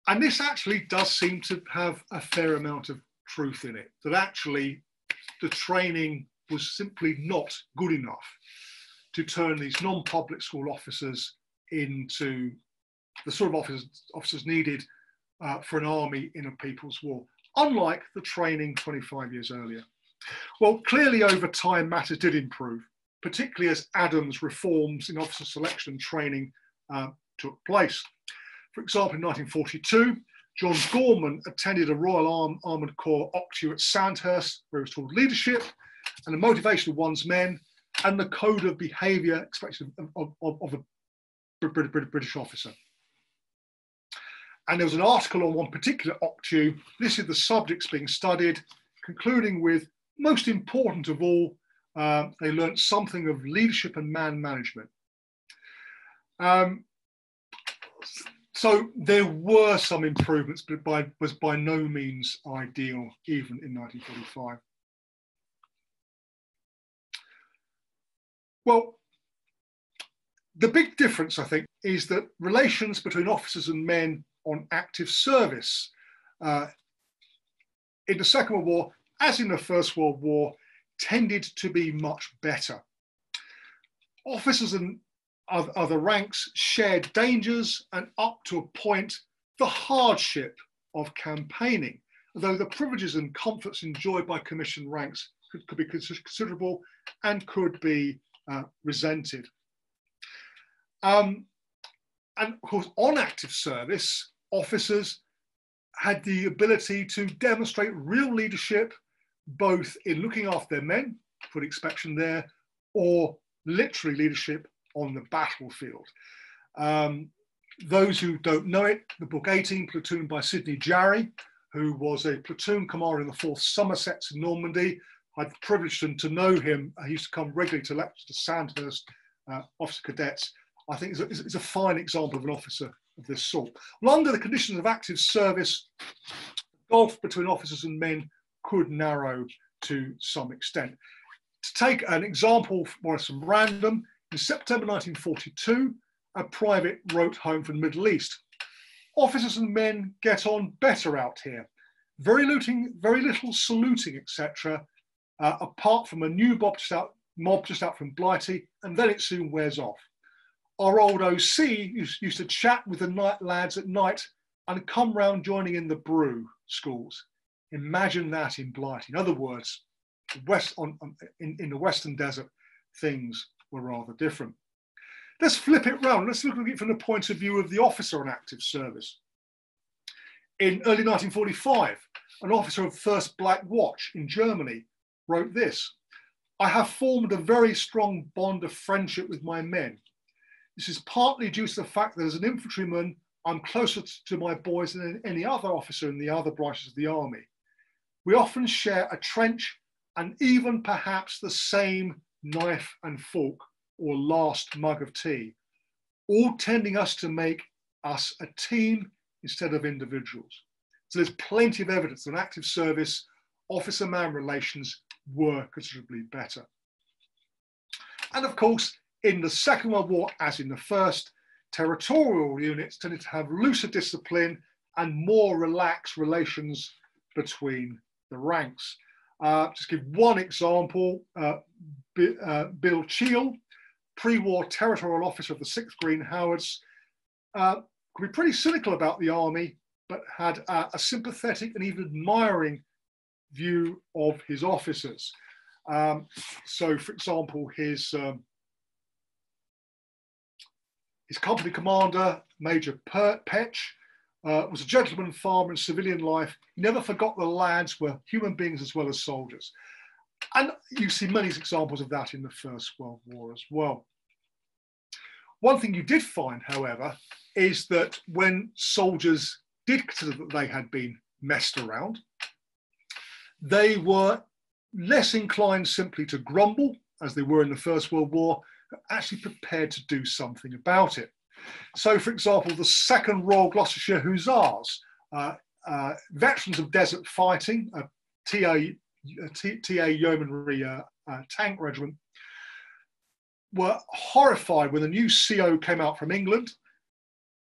And this actually does seem to have a fair amount of truth in it, that actually the training was simply not good enough to turn these non-public school officers into the sort of officers, officers needed uh, for an army in a people's war, unlike the training 25 years earlier. Well, clearly over time matters did improve, particularly as Adam's reforms in officer selection and training uh, took place. For example, in 1942, John Gorman attended a Royal Arm, Armoured Corps OCTU at Sandhurst, where it was taught leadership and the motivation of one's men and the code of behaviour expected of, of, of a British officer. And there was an article on one particular OCTU, listed the subjects being studied, concluding with, most important of all, uh, they learnt something of leadership and man management. Um, so there were some improvements, but by, was by no means ideal even in 1945. Well, the big difference, I think, is that relations between officers and men on active service. Uh, in the Second World War, as in the First World War, tended to be much better. Officers and other ranks shared dangers and up to a point, the hardship of campaigning. although the privileges and comforts enjoyed by commissioned ranks could, could be considerable and could be uh, resented. Um, and of course, on active service, officers had the ability to demonstrate real leadership, both in looking after their men, put inspection there, or literary leadership on the battlefield. Um, those who don't know it, the book 18, Platoon by Sydney Jary, who was a platoon commander in the 4th Somersets in Normandy. I've privileged privilege to, know him. He used to come regularly to lecture to Sandhurst uh, officer cadets. I think it's a, it's a fine example of an officer of this sort. Well, under the conditions of active service, the gulf between officers and men could narrow to some extent. To take an example more some random, in September 1942, a private wrote home from the Middle East. Officers and men get on better out here. Very looting, very little saluting, etc. Uh, apart from a new mob just, out, mob just out from Blighty, and then it soon wears off. Our old OC used, used to chat with the night lads at night and come round joining in the brew schools. Imagine that in Blighty. In other words, west on, on in, in the Western Desert, things were rather different. Let's flip it round. Let's look at it from the point of view of the officer on active service. In early 1945, an officer of 1st Black Watch in Germany wrote this I have formed a very strong bond of friendship with my men. This is partly due to the fact that as an infantryman, I'm closer to my boys than any other officer in the other branches of the army. We often share a trench and even perhaps the same knife and fork or last mug of tea, all tending us to make us a team instead of individuals. So there's plenty of evidence that active service officer man relations were considerably better. And of course, in the Second World War, as in the First, territorial units tended to have looser discipline and more relaxed relations between the ranks. Uh, just give one example, uh, uh, Bill Cheall, pre-war territorial officer of the 6th Green Howards, uh, could be pretty cynical about the army, but had a sympathetic and even admiring view of his officers. Um, so, for example, his um, his company commander, Major Pert Petch, uh, was a gentleman farmer in civilian life. He never forgot the lads were human beings as well as soldiers. And you see many examples of that in the First World War as well. One thing you did find, however, is that when soldiers did consider that they had been messed around, they were less inclined simply to grumble, as they were in the First World War, but actually prepared to do something about it. So, for example, the Second Royal Gloucestershire Hussars, uh, uh, veterans of desert fighting, a TA, TA Yeomanry uh, uh, tank regiment, were horrified when the new CO came out from England,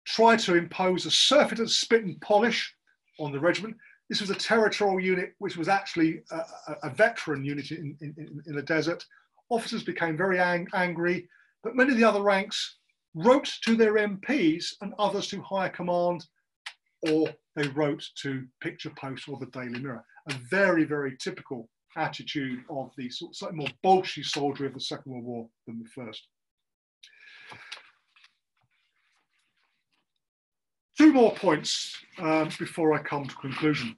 tried to impose a surfeit spit and polish on the regiment. This was a territorial unit which was actually a, a, a veteran unit in, in, in, the desert. Officers became very ang angry, but many of the other ranks wrote to their MPs and others to higher command, or they wrote to Picture Post or the Daily Mirror. A very, very typical attitude of the sort slightly more bolshy soldiery of the Second World War than the First. Two more points um, before I come to conclusion.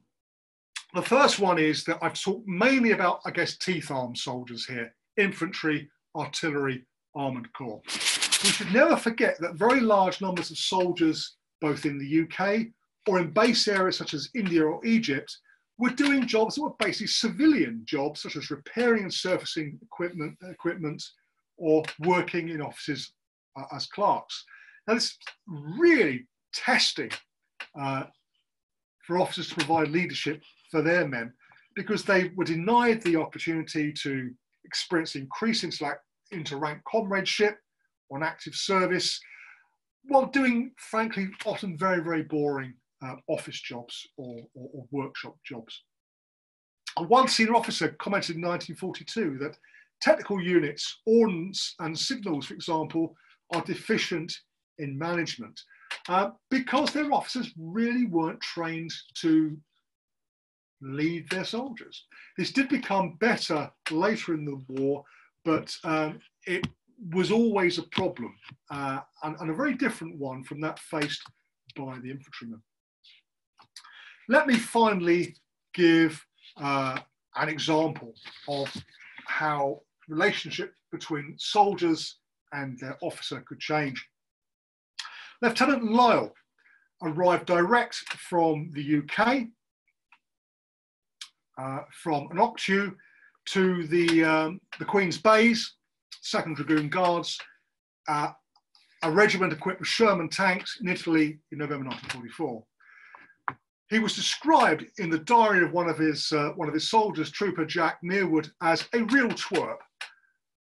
The first one is that I've talked mainly about, I guess, teeth armed soldiers here, infantry, artillery, armoured corps. We should never forget that very large numbers of soldiers, both in the UK or in base areas such as India or Egypt, were doing jobs that were basically civilian jobs, such as repairing and surfacing equipment, equipment or working in offices uh, as clerks. Now, it's really testing uh, for officers to provide leadership for their men because they were denied the opportunity to experience increasing into rank comradeship on active service while doing, frankly, often very, very boring uh, office jobs or, or, or, workshop jobs. One senior officer commented in 1942 that technical units, ordnance and signals, for example, are deficient in management uh, because their officers really weren't trained to lead their soldiers. This did become better later in the war, but um, it was always a problem uh, and, and, a very different one from that faced by the infantrymen. Let me finally give uh, an example of how relationship between soldiers and their officer could change. Lieutenant Lyle arrived direct from the UK, uh, from Anochu to the, um, the Queen's Bays, 2nd Dragoon Guards, uh, a regiment equipped with Sherman tanks in Italy in November 1944. He was described in the diary of one of his, uh, one of his soldiers, Trooper Jack Merewood, as a real twerp.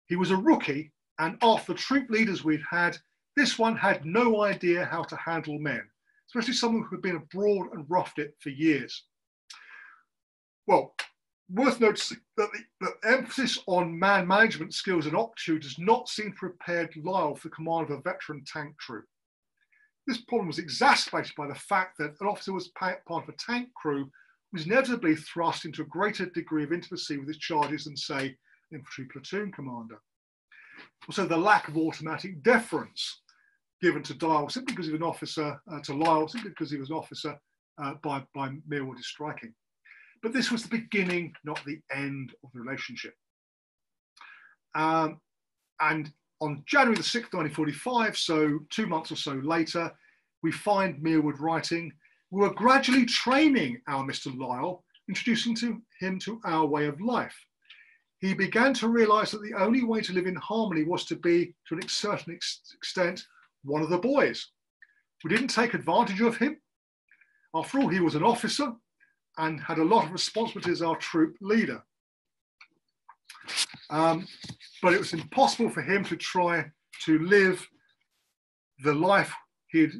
He was a rookie, and after the troop leaders we'd had, this one had no idea how to handle men, especially someone who had been abroad and roughed it for years. Well, worth noticing that the, the emphasis on man management skills in OCTU does not seem to prepare Lyle for the command of a veteran tank troop. This problem was exacerbated by the fact that an officer was part of a tank crew was inevitably thrust into a greater degree of intimacy with his charges than, say, an infantry platoon commander. Also, the lack of automatic deference given to Dial simply because he was an officer, uh, to Lyle simply because he was an officer uh, by, by Merewood's striking. But this was the beginning, not the end of the relationship. Um, and on January the 6th, 1945, so two months or so later, we find Merewood writing, we were gradually training our Mr. Lyle, introducing to him to our way of life. He began to realize that the only way to live in harmony was to be, to a certain extent, one of the boys. We didn't take advantage of him. After all, he was an officer and had a lot of responsibility as our troop leader. Um, but it was impossible for him to try to live the life he'd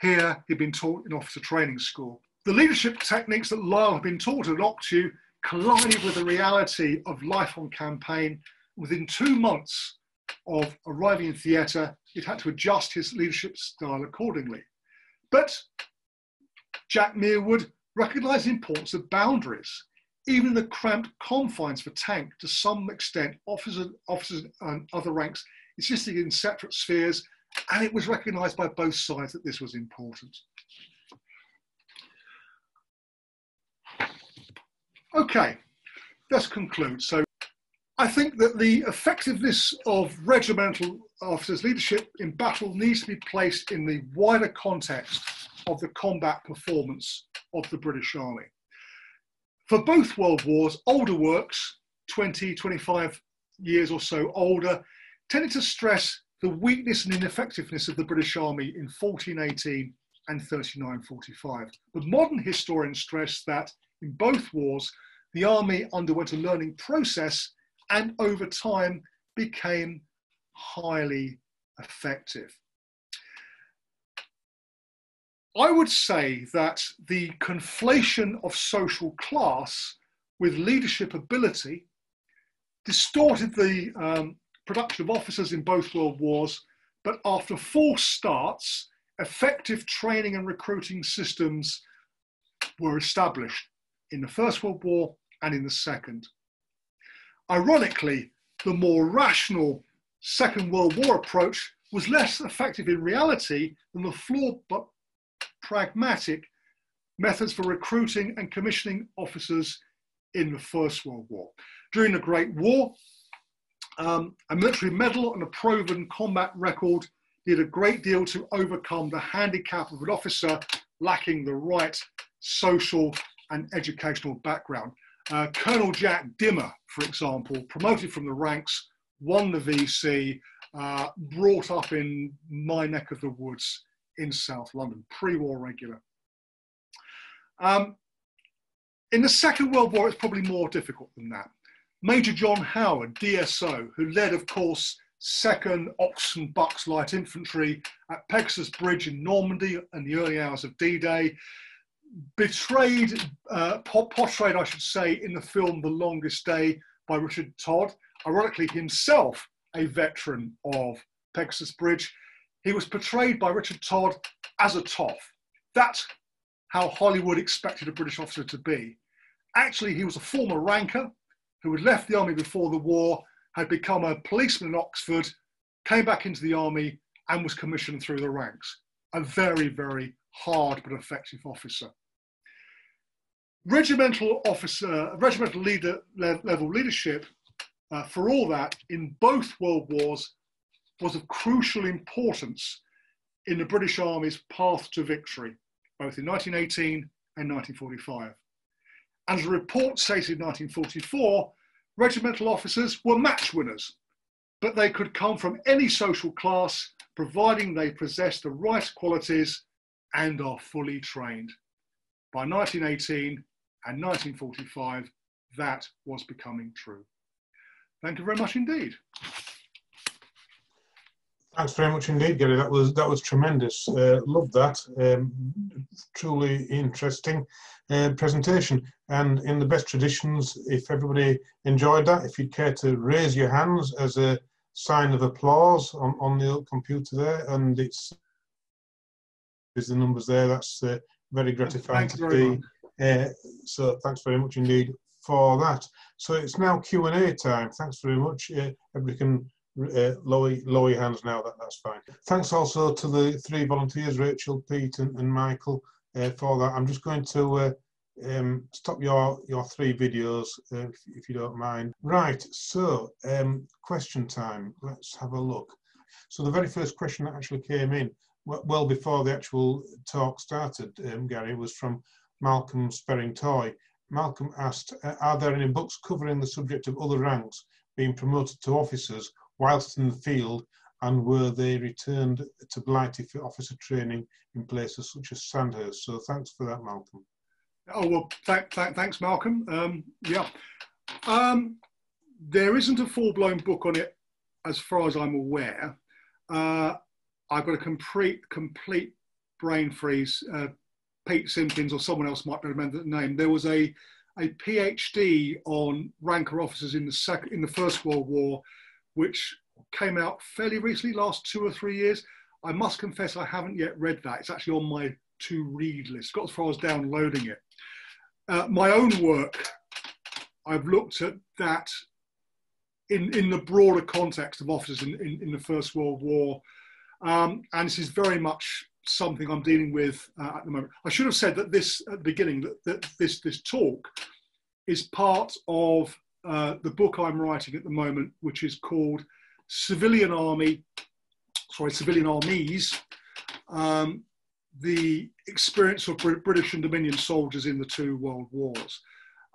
here he'd been taught in officer training school. The leadership techniques that Lyle had been taught at OCTU collided with the reality of life on campaign. Within two months of arriving in theatre, he'd had to adjust his leadership style accordingly. But Jack Merewood recognised the importance of boundaries even the cramped confines for tank, to some extent, officers, officers and other ranks existed in separate spheres, and it was recognised by both sides that this was important. Okay, let's conclude. So I think that the effectiveness of regimental officers' leadership in battle needs to be placed in the wider context of the combat performance of the British Army. For both world wars, older works, 20, 25 years or so older, tended to stress the weakness and ineffectiveness of the British Army in 1418 and 3945. But modern historians stress that in both wars, the army underwent a learning process and over time became highly effective. I would say that the conflation of social class with leadership ability distorted the um, production of officers in both world wars, but after four starts, effective training and recruiting systems were established in the First World War and in the Second. Ironically, the more rational Second World War approach was less effective in reality than the flawed but pragmatic methods for recruiting and commissioning officers in the First World War. During the Great War, um, a military medal and a proven combat record did a great deal to overcome the handicap of an officer lacking the right social and educational background. Uh, Colonel Jack Dimmer, for example, promoted from the ranks, won the VC, uh, brought up in my neck of the woods in South London, pre-war regular. Um, in the Second World War, it's probably more difficult than that. Major John Howard, DSO, who led, of course, 2nd Oxon Bucks Light Infantry at Pegasus Bridge in Normandy in the early hours of D-Day, betrayed, uh, portrayed, I should say, in the film The Longest Day by Richard Todd, ironically himself a veteran of Pegasus Bridge, he was portrayed by Richard Todd as a toff. That's how Hollywood expected a British officer to be. Actually, he was a former ranker who had left the army before the war, had become a policeman in Oxford, came back into the army, and was commissioned through the ranks. A very, very hard but effective officer. Regimental officer, regimental leader level leadership, uh, for all that, in both world wars, was of crucial importance in the British Army's path to victory, both in 1918 and 1945. As a report stated in 1944, regimental officers were match winners, but they could come from any social class providing they possess the right qualities and are fully trained. By 1918 and 1945, that was becoming true. Thank you very much indeed. Thanks very much indeed, Gary. That was that was tremendous. Uh, Love that. Um, truly interesting uh, presentation. And in the best traditions, if everybody enjoyed that, if you'd care to raise your hands as a sign of applause on, on the computer there, and it's is the numbers there. That's uh, very gratifying thanks to see. Uh, so thanks very much indeed for that. So it's now Q and A time. Thanks very much. Uh, everybody can uh, lower, your hands now. That that's fine. Thanks also to the three volunteers, Rachel, Pete, and, and Michael, uh, for that. I'm just going to. Uh, um, stop your your three videos uh, if, if, you don't mind. Right, so um, question time. Let's have a look. So the very first question that actually came in, well before the actual talk started, um, Gary, was from Malcolm Sperring Toy. Malcolm asked, are there any books covering the subject of other ranks being promoted to officers whilst in the field and were they returned to Blighty for officer training in places such as Sandhurst? So thanks for that, Malcolm. Oh, well, th th thanks, Malcolm. Um, yeah. Um, there isn't a full-blown book on it as far as I'm aware. Uh, I've got a complete, complete brain freeze. Uh, Pete Simkins or someone else might remember the name. There was a, a PhD on ranker officers in the second, in the First World War, which came out fairly recently, last two or three years. I must confess I haven't yet read that. It's actually on my to read list. Got as far as downloading it. Uh, my own work, I've looked at that in, in the broader context of officers in, in, in the First World War. Um, and this is very much something I'm dealing with uh, at the moment. I should have said that this at the beginning that, that this this talk is part of uh, the book I'm writing at the moment, which is called Civilian Army, sorry, Civilian Armies, um, the experience of British and Dominion soldiers in the two world wars.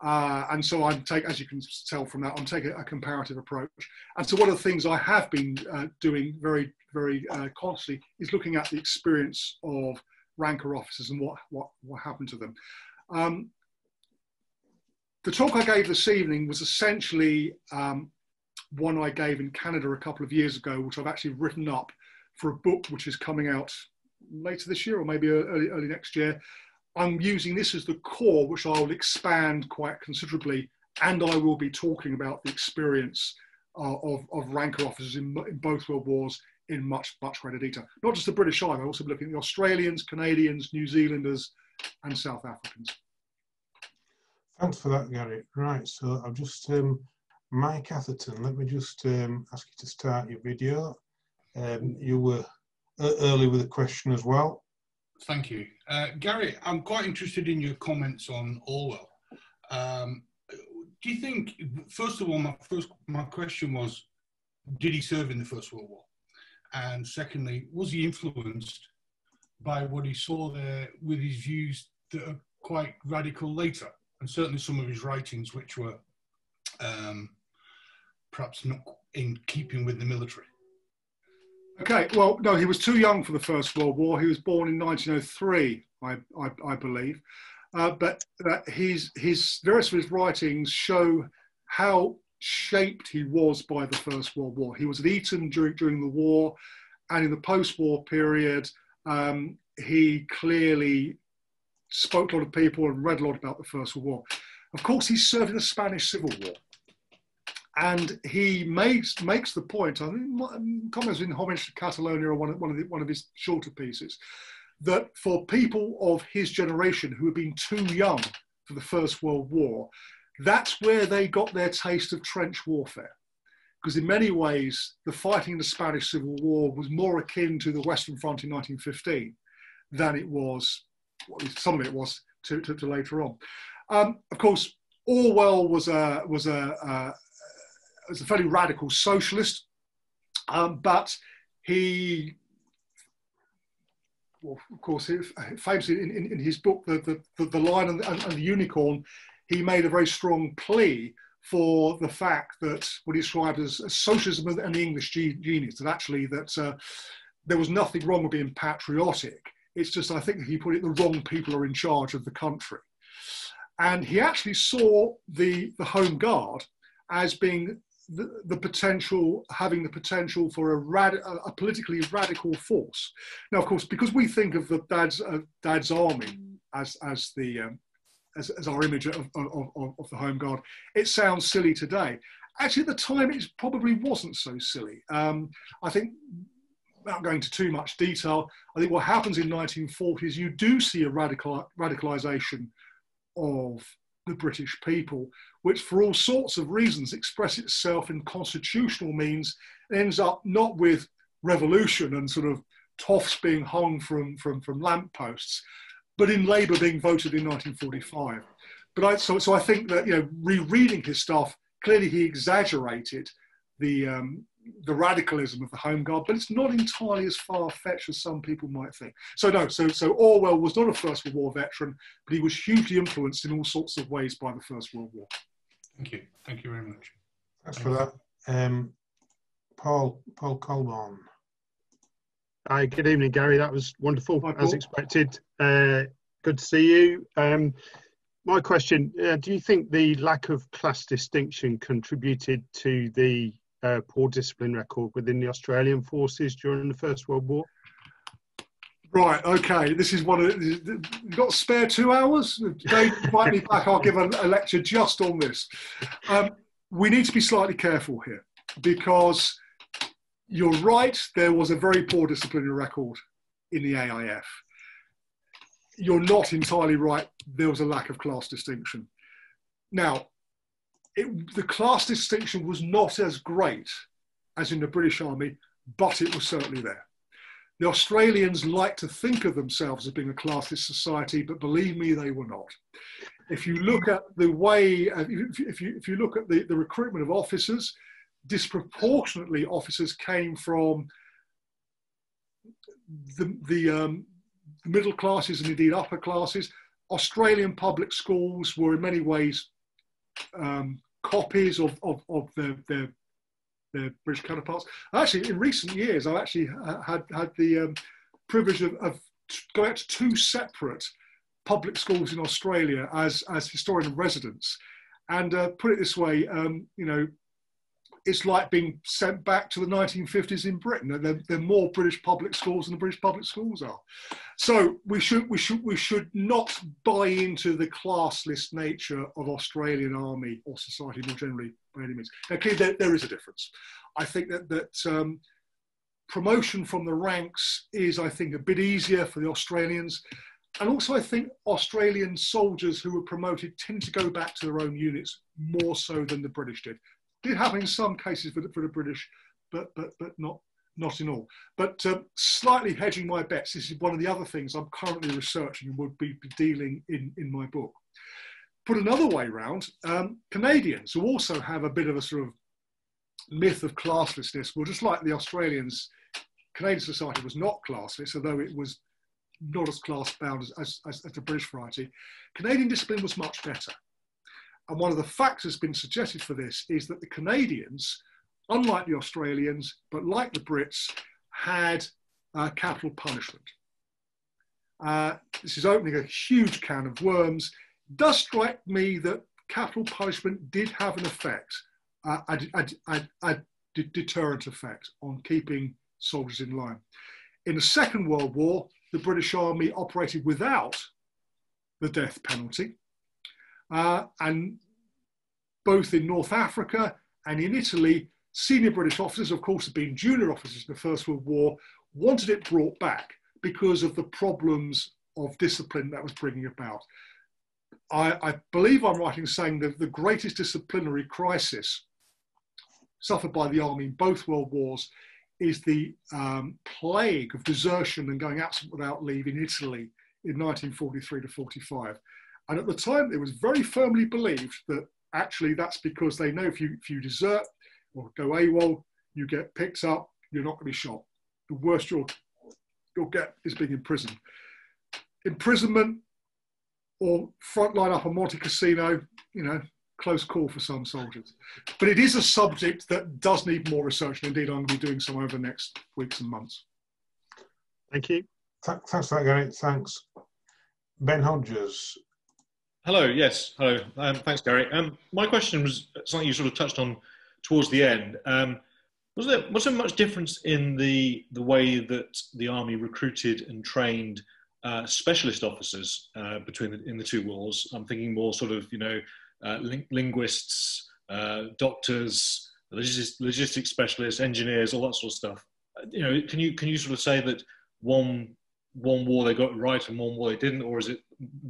Uh, and so I'm take, as you can tell from that, I'm taking a comparative approach. And so one of the things I have been uh, doing very, very uh, constantly is looking at the experience of ranker officers and what, what, what happened to them. Um, the talk I gave this evening was essentially um, one I gave in Canada a couple of years ago, which I've actually written up for a book which is coming out later this year or maybe early, early next year I'm using this as the core, which I'll expand quite considerably, and I will be talking about the experience uh, of, of ranker officers in, in, both world wars in much, much greater detail. Not just the British either, I'm also looking at the Australians, Canadians, New Zealanders, and South Africans. Thanks for that, Gary. Right, so I'll just, um, Mike Atherton, let me just um, ask you to start your video. Um, you were early with a question as well. Thank you. Uh, Gary, I'm quite interested in your comments on Orwell. Um, do you think, first of all, my first my question was, did he serve in the First World War? And secondly, was he influenced by what he saw there with his views that are quite radical later? And certainly some of his writings, which were um, perhaps not in keeping with the military. Okay, well, no, he was too young for the First World War. He was born in 1903, I, I, I believe. Uh, but uh, his, his various of his writings show how shaped he was by the First World War. He was at Eton during, during the war, and in the post war period, um, he clearly spoke to a lot of people and read a lot about the First World War. Of course, he served in the Spanish Civil War and he makes makes the point. I think comments in homage to Catalonia or one of, one of, the, one of his shorter pieces that for people of his generation who had been too young for the First World War, that's where they got their taste of trench warfare. Because in many ways, the fighting in the Spanish Civil War was more akin to the Western Front in 1915 than it was, some of it was to, to, to later on. Um, of course, Orwell was a, was a, uh, was a fairly radical socialist, um, but he well, of course, famously in, in, in, his book, the, the, the Lion and the, and the Unicorn, he made a very strong plea for the fact that what he described as, as socialism and the English genius, that actually that uh, there was nothing wrong with being patriotic. It's just, I think he put it, the wrong people are in charge of the country. And he actually saw the, the Home Guard as being the, the potential, having the potential for a, rad, a, politically radical force. Now, of course, because we think of the Dad's, uh, Dad's army as, as the um, as, as our image of, of, of, of, the Home Guard. It sounds silly today. Actually, at the time, it probably wasn't so silly. Um, I think, without going into too much detail, I think what happens in 1940s, you do see a radical, radicalization of the British people, which for all sorts of reasons express itself in constitutional means, ends up not with revolution and sort of toffs being hung from, from, from lampposts, but in Labour being voted in 1945. But I, so, so I think that, you know, rereading his stuff, clearly he exaggerated the, um, the radicalism of the Home Guard, but it's not entirely as far fetched as some people might think. So no, so so Orwell was not a First World War veteran, but he was hugely influenced in all sorts of ways by the First World War. Thank you, thank you very much. Thanks for that, um, Paul Paul Colborne. Hi, good evening, Gary. That was wonderful, Hi, as expected. Uh, good to see you. Um, my question, uh, do you think the lack of class distinction contributed to the poor discipline record within the Australian forces during the First World War? Right, okay. This is one of you got spare two hours? Dave, invite me back. I'll give a, a lecture just on this. Um, we need to be slightly careful here because you're right, there was a very poor disciplinary record in the AIF. You're not entirely right, there was a lack of class distinction. Now, it, the class distinction was not as great as in the British Army, but it was certainly there. The Australians like to think of themselves as being a classless society, but believe me, they were not. If you look at the way, uh, if you, if you look at the, the recruitment of officers, disproportionately officers came from the, the, um, middle classes and indeed upper classes. Australian public schools were in many ways um, copies of, of, of their, British counterparts. Actually, in recent years, I've actually had, had the um, privilege of, of going out to two separate public schools in Australia as, as historian residents. And uh, put it this way, um, you know, it's like being sent back to the 1950s in Britain. There, there, are more British public schools than the British public schools are. So we should, we should, we should not buy into the classless nature of Australian army or society more generally by any means. Now, clearly there, there is a difference. I think that, that um, promotion from the ranks is, I think, a bit easier for the Australians. And also, I think Australian soldiers who were promoted tend to go back to their own units more so than the British did did happen in some cases for the, for the British, but, but, but not, not in all. But uh, slightly hedging my bets, this is one of the other things I'm currently researching and would be dealing in, in my book. Put another way round, um, Canadians who also have a bit of a sort of myth of classlessness, well, just like the Australians, Canadian society was not classless, although it was not as class bound as, as, as, the British variety. Canadian discipline was much better. And one of the facts that's been suggested for this is that the Canadians, unlike the Australians, but like the Brits, had uh, capital punishment. Uh, this is opening a huge can of worms. It does strike me that capital punishment did have an effect, uh, a, deterrent effect on keeping soldiers in line. In the Second World War, the British Army operated without the death penalty. Uh, and both in North Africa and in Italy, senior British officers, of course, had been junior officers in the First World War, wanted it brought back because of the problems of discipline that was bringing about. I, I, believe I'm right in saying that the greatest disciplinary crisis suffered by the army in both world wars is the um, plague of desertion and going absent without leave in Italy in 1943 to 45. And at the time, it was very firmly believed that actually that's because they know if you, if you desert or go AWOL, you get picked up, you're not going to be shot. The worst you'll, you'll get is being imprisoned. Imprisonment or frontline up a Monte Cassino, you know, close call for some soldiers. But it is a subject that does need more research, and indeed I'm going to be doing some over the next weeks and months. Thank you. Th thanks for that, Gary. Thanks. Ben Hodges. Hello, yes, hello. Um, thanks, Gary. Um, my question was something you sort of touched on towards the end. Um, was there was there much difference in the the way that the army recruited and trained uh, specialist officers uh, between the, in the two wars? I'm thinking more sort of you know uh, ling- linguists, uh, doctors, logis- logistics specialists, engineers, all that sort of stuff. Uh, you know, can you can you sort of say that one one war they got right and one war they didn't, or is it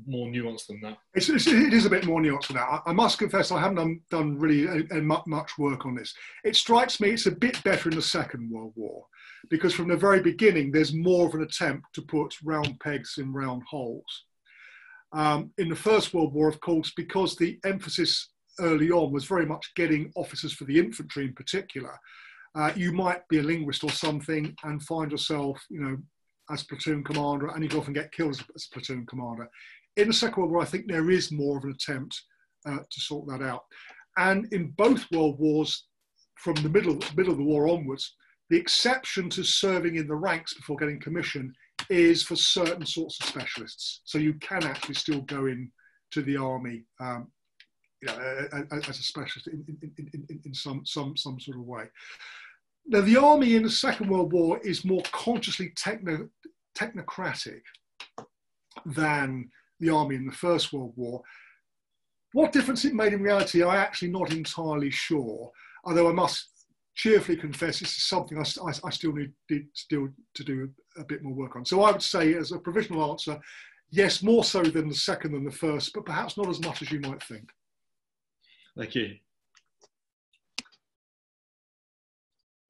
more nuanced than that? It's, it's, it is a bit more nuanced than that. I, I must confess I haven't done, done really a, a much work on this. It strikes me it's a bit better in the Second World War because from the very beginning there's more of an attempt to put round pegs in round holes. Um, in the First World War, of course, because the emphasis early on was very much getting officers for the infantry in particular, uh, you might be a linguist or something and find yourself, you know, as platoon commander, and you go off and get killed as, platoon commander. In the Second World War, I think there is more of an attempt uh, to sort that out. And in both World Wars, from the middle, middle of the war onwards, the exception to serving in the ranks before getting commission is for certain sorts of specialists. So you can actually still go in to the army, um, you know, as a specialist in, in, in, in, some, some, some sort of way. Now, the army in the Second World War is more consciously techno, technocratic than the army in the First World War. What difference it made in reality, I'm actually not entirely sure. Although I must cheerfully confess this is something I, I, I still need, still to do a, a, bit more work on. So I would say, as a provisional answer, yes, more so than the second than the first, but perhaps not as much as you might think. Thank you.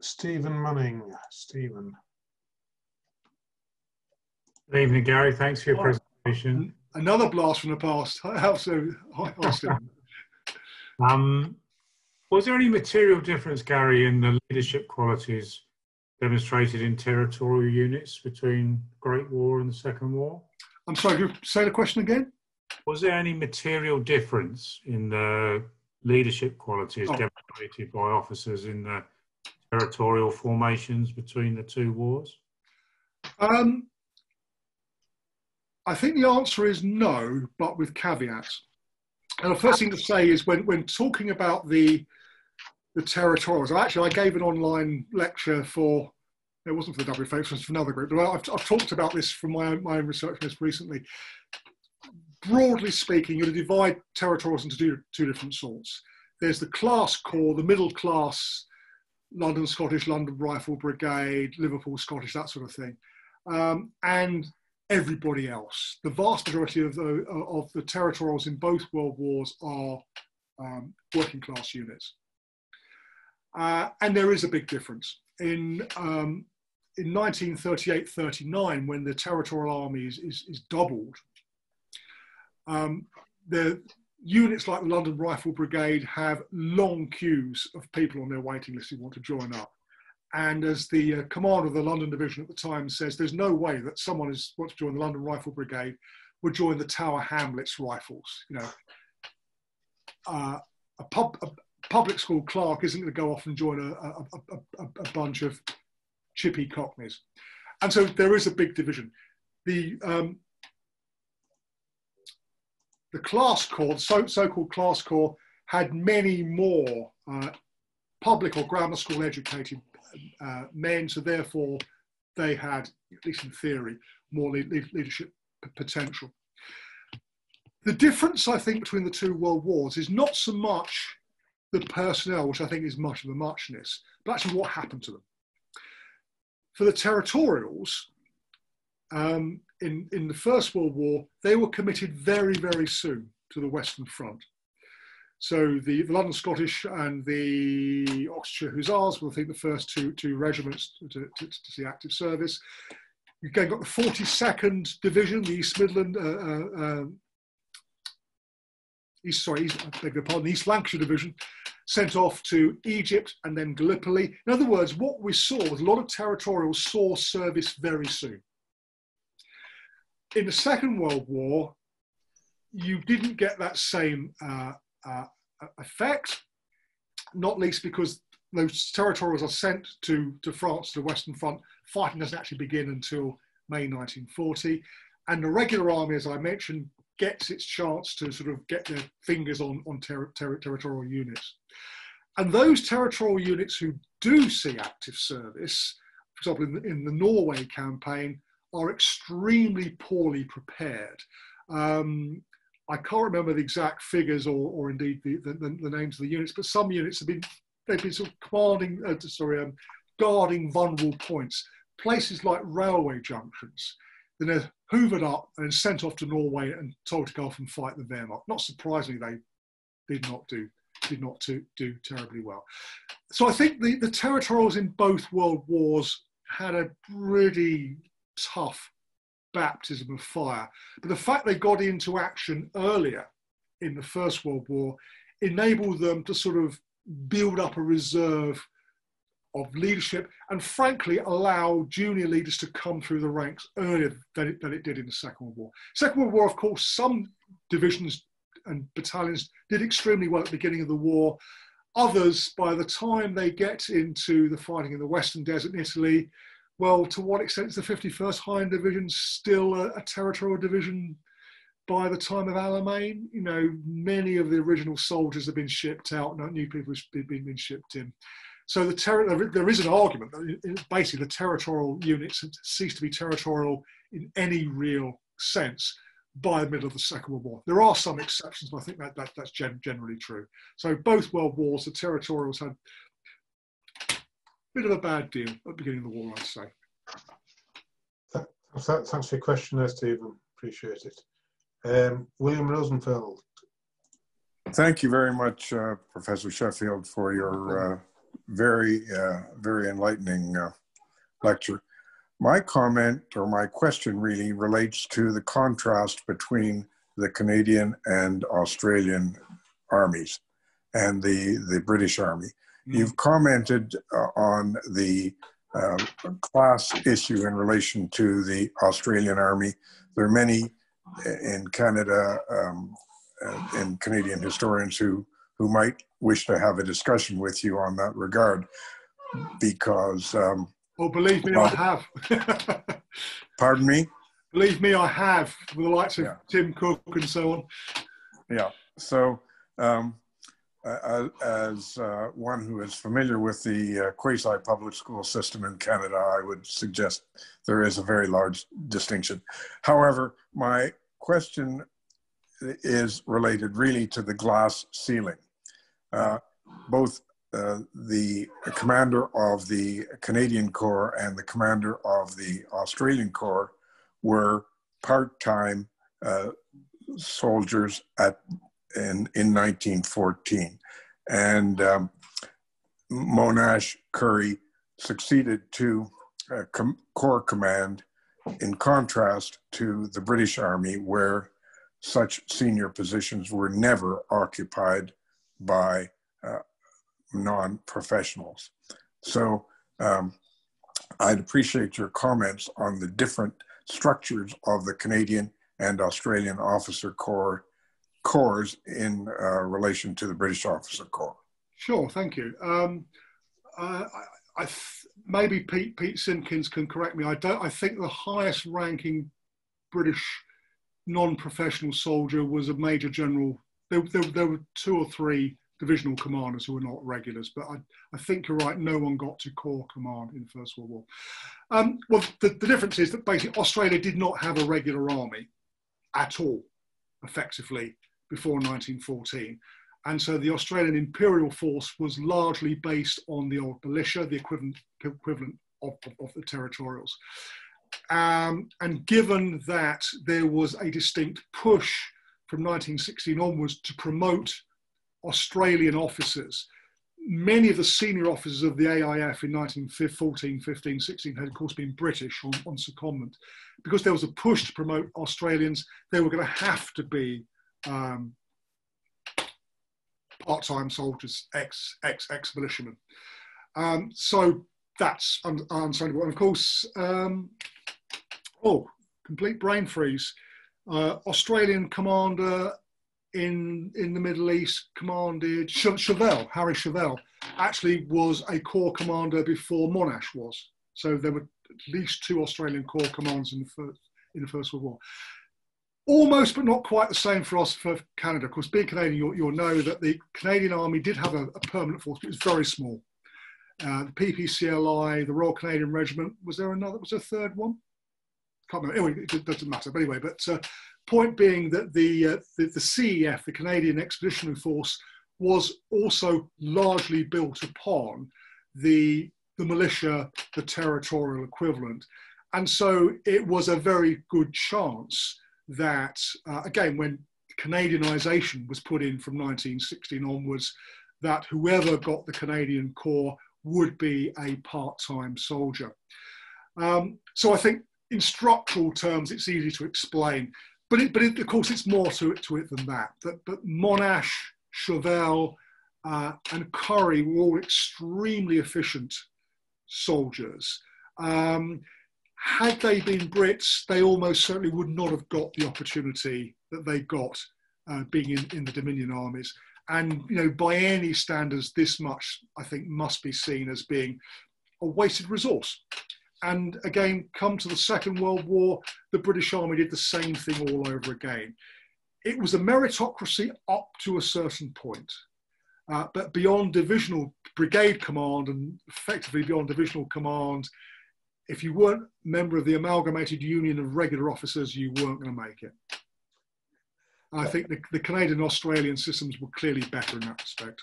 Stephen Manning. Stephen. Good evening, Gary. Thanks for your oh, presentation. Another blast from the past. How so? Stephen. um, was there any material difference, Gary, in the leadership qualities demonstrated in territorial units between Great War and the Second War? I'm sorry, you say the question again? Was there any material difference in the leadership qualities oh. demonstrated by officers in the territorial formations between the two wars? Um, I think the answer is no, but with caveats. And the first thing to say is when, when talking about the the territorials. Actually, I gave an online lecture for, it wasn't for the WFA, it was for another group, but I've, I've talked about this from my own, my own research this recently. Broadly speaking, you're to divide territorials into two, two different sorts. There's the class corps, the middle class, London Scottish, London Rifle Brigade, Liverpool Scottish, that sort of thing. Um, and everybody else. The vast majority of the, of the territorials in both world wars are um, working class units. Uh, and there is a big difference. In, um, in 1938-39, when the territorial army is, is, is doubled, um, the units like the London Rifle Brigade have long queues of people on their waiting list who want to join up. And as the uh, commander of the London division at the time says, there's no way that someone who wants to join the London Rifle Brigade would join the Tower Hamlets Rifles. You know, uh, a, pub, a, public school clerk isn't going to go off and join a, a, a, bunch of chippy cockneys. And so there is a big division. The, um, the class corps, so, so-called class corps, had many more uh, public or grammar school educated uh, men, so therefore they had, at least in theory, more le leadership potential. The difference, I think, between the two world wars is not so much the personnel, which I think is much of a muchness, but actually what happened to them. For the territorials, um, in, in the First World War, they were committed very, very soon. to the Western Front. So the, the London Scottish and the Oxfordshire Hussars were, I think, the first two, two regiments to, to, to see active service. You've again got the 42nd Division, the East Midland, uh, uh, um, East, sorry, East, I beg your pardon, East Lancashire Division, sent off to Egypt and then Gallipoli. In other words, what we saw was a lot of territorial saw service very soon. In the Second World War, you didn't get that same uh, uh, effect, not least because those territorials are sent to, to France, to the Western Front. Fighting doesn't actually begin until May 1940. And the regular army, as I mentioned, gets its chance to sort of get their fingers on, on ter ter territorial units. And those territorial units who do see active service, for example, in the, in the Norway campaign, are extremely poorly prepared. Um, I can't remember the exact figures or, or indeed the, the, the, names of the units, but some units have been they've been sort of commanding, uh, sorry, um, guarding vulnerable points, places like railway junctions. Then they're hoovered up and sent off to Norway and told to go off and fight the Wehrmacht. Not surprisingly, they did not do did not do, do terribly well. So I think the, the territorials in both world wars had a pretty tough baptism of fire. But the fact they got into action earlier in the First World War enabled them to sort of build up a reserve of leadership and frankly allow junior leaders to come through the ranks earlier than it, than it did in the Second World War. Second World War, of course, some divisions and battalions did extremely well at the beginning of the war. Others, by the time they get into the fighting in the Western Desert in Italy, well, to what extent is the 51st Highland Division still a, a territorial division by the time of Alamein? You know, many of the original soldiers have been shipped out, new people have been, been shipped in. So the ter- there is an argument that basically the territorial units cease to be territorial in any real sense by the middle of the Second World War. There are some exceptions, but I think that, that that's gen- generally true. So both world wars, the territorials had bit of a bad deal at the beginning of the war, I'd say. Thanks for your question there, Stephen. Appreciate it. Um, William Rosenfeld. Thank you very much, uh, Professor Sheffield, for your uh, very, uh, very enlightening uh, lecture. My comment or my question really relates to the contrast between the Canadian and Australian armies and the, the British Army. You've commented uh, on the uh, class issue in relation to the Australian Army. There are many in Canada um, uh, and Canadian historians who, who might wish to have a discussion with you on that regard because. Um, oh, believe me, I have. pardon me? Believe me, I have, with the likes of yeah. Tim Cook and so on. Yeah. So, um, uh, as uh, one who is familiar with the uh, quasi public school system in Canada, I would suggest there is a very large distinction. However, my question is related really to the glass ceiling. Uh, both uh, the commander of the Canadian Corps and the commander of the Australian Corps were part time uh, soldiers at in, in 1914. And um, Monash Currie succeeded to uh, com- Corps Command in contrast to the British Army, where such senior positions were never occupied by uh, non professionals. So um, I'd appreciate your comments on the different structures of the Canadian and Australian Officer Corps corps in uh, relation to the British Officer Corps? Sure, thank you. Um, I, I maybe Pete, Pete Simkins can correct me. I don't. I think the highest ranking British non-professional soldier was a major general. There, there, there, were two or three divisional commanders who were not regulars, but I, I think you're right. No one got to corps command in the First World War. Um, well, the, the difference is that basically Australia did not have a regular army at all, effectively, before 1914. And so the Australian Imperial Force was largely based on the old militia, the equivalent, equivalent of, of, of the territorials. Um, and given that there was a distinct push from 1916 onwards to promote Australian officers. Many of the senior officers of the AIF in 1914, 15, 16 had, of course, been British on, on secondment. Because there was a push to promote Australians, they were going to have to be um, part-time soldiers, ex ex ex militiamen. Um, so that's understandable. And of course, um, oh, complete brain freeze. Uh, Australian commander in in the Middle East commanded Chauvel, Harry Chauvel, actually was a corps commander before Monash was. So there were at least two Australian corps commands in the first in the First World War. Almost, but not quite the same for us for Canada. Of course, being Canadian, you'll, you'll know that the Canadian Army did have a, a permanent force, but it was very small. Uh, the PPCLI, the Royal Canadian Regiment. Was there another? Was there a third one? Can't remember. Anyway, it doesn't matter. But anyway, but uh, point being that the, uh, the, the CEF, the Canadian Expeditionary Force, was also largely built upon the the militia, the territorial equivalent, and so it was a very good chance that, uh, again, when Canadianization was put in from 1916 onwards, that whoever got the Canadian Corps would be a part-time soldier. Um, so I think in structural terms, it's easy to explain, but, it, but it, of course it's more to it, to it than that. But, but Monash, Chauvel, uh, and Currie were all extremely efficient soldiers. Um, had they been Brits, they almost certainly would not have got the opportunity that they got uh, being in, in the Dominion armies. And you know, by any standards, this much I think must be seen as being a wasted resource. And again, come to the Second World War, the British Army did the same thing all over again. It was a meritocracy up to a certain point. Uh, but beyond divisional brigade command and effectively beyond divisional command, if you weren't member of the amalgamated union of regular officers, you weren't going to make it. I think the, the Canadian Australian systems were clearly better in that respect.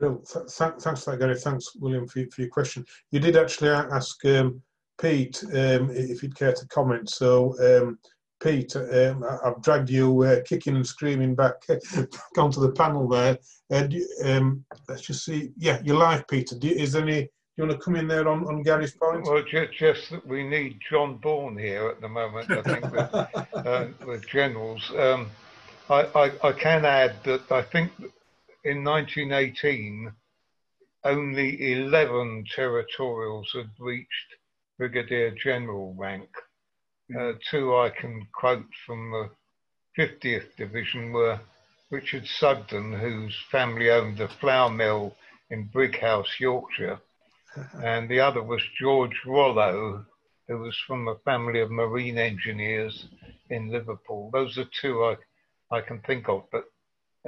Well, th th thanks for that, Gary. Thanks, William, for, for your question. You did actually ask um, Pete um, if he'd care to comment. So, um, Pete, um, I've dragged you uh, kicking and screaming back, onto the panel there. Uh, you, um, let's just see. Yeah, you're live, Peter. Do, is there any you want to come in there on, on Gary's point? Well, just, just that we need John Bourne here at the moment, I think, with, uh, with generals. Um, I, I, I, can add that I think in 1918, only 11 territorials had reached brigadier general rank. Uh, two I can quote from the 50th Division were Richard Sugden, whose family owned a flour mill in Brighouse, Yorkshire, and the other was George Rollo, who was from a family of marine engineers in Liverpool. Those are two I, I can think of. But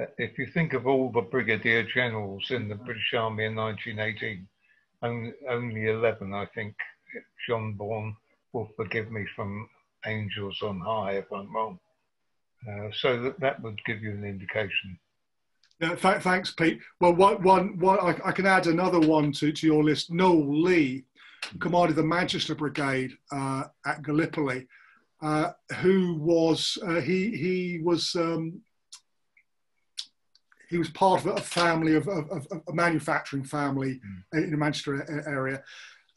uh, if you think of all the brigadier generals in the British Army in 1918, only, only 11, I think, John Bourne will forgive me from Angels on High if I'm wrong. Uh, so that, that would give you an indication. Yeah, th- thanks, Pete. Well, one, one, one I, I, can add another one to, to your list. Noel Lee, commanded the Manchester Brigade uh, at Gallipoli, uh, who was uh, he he was um, he was part of a family of, of, of a manufacturing family mm. in the Manchester area,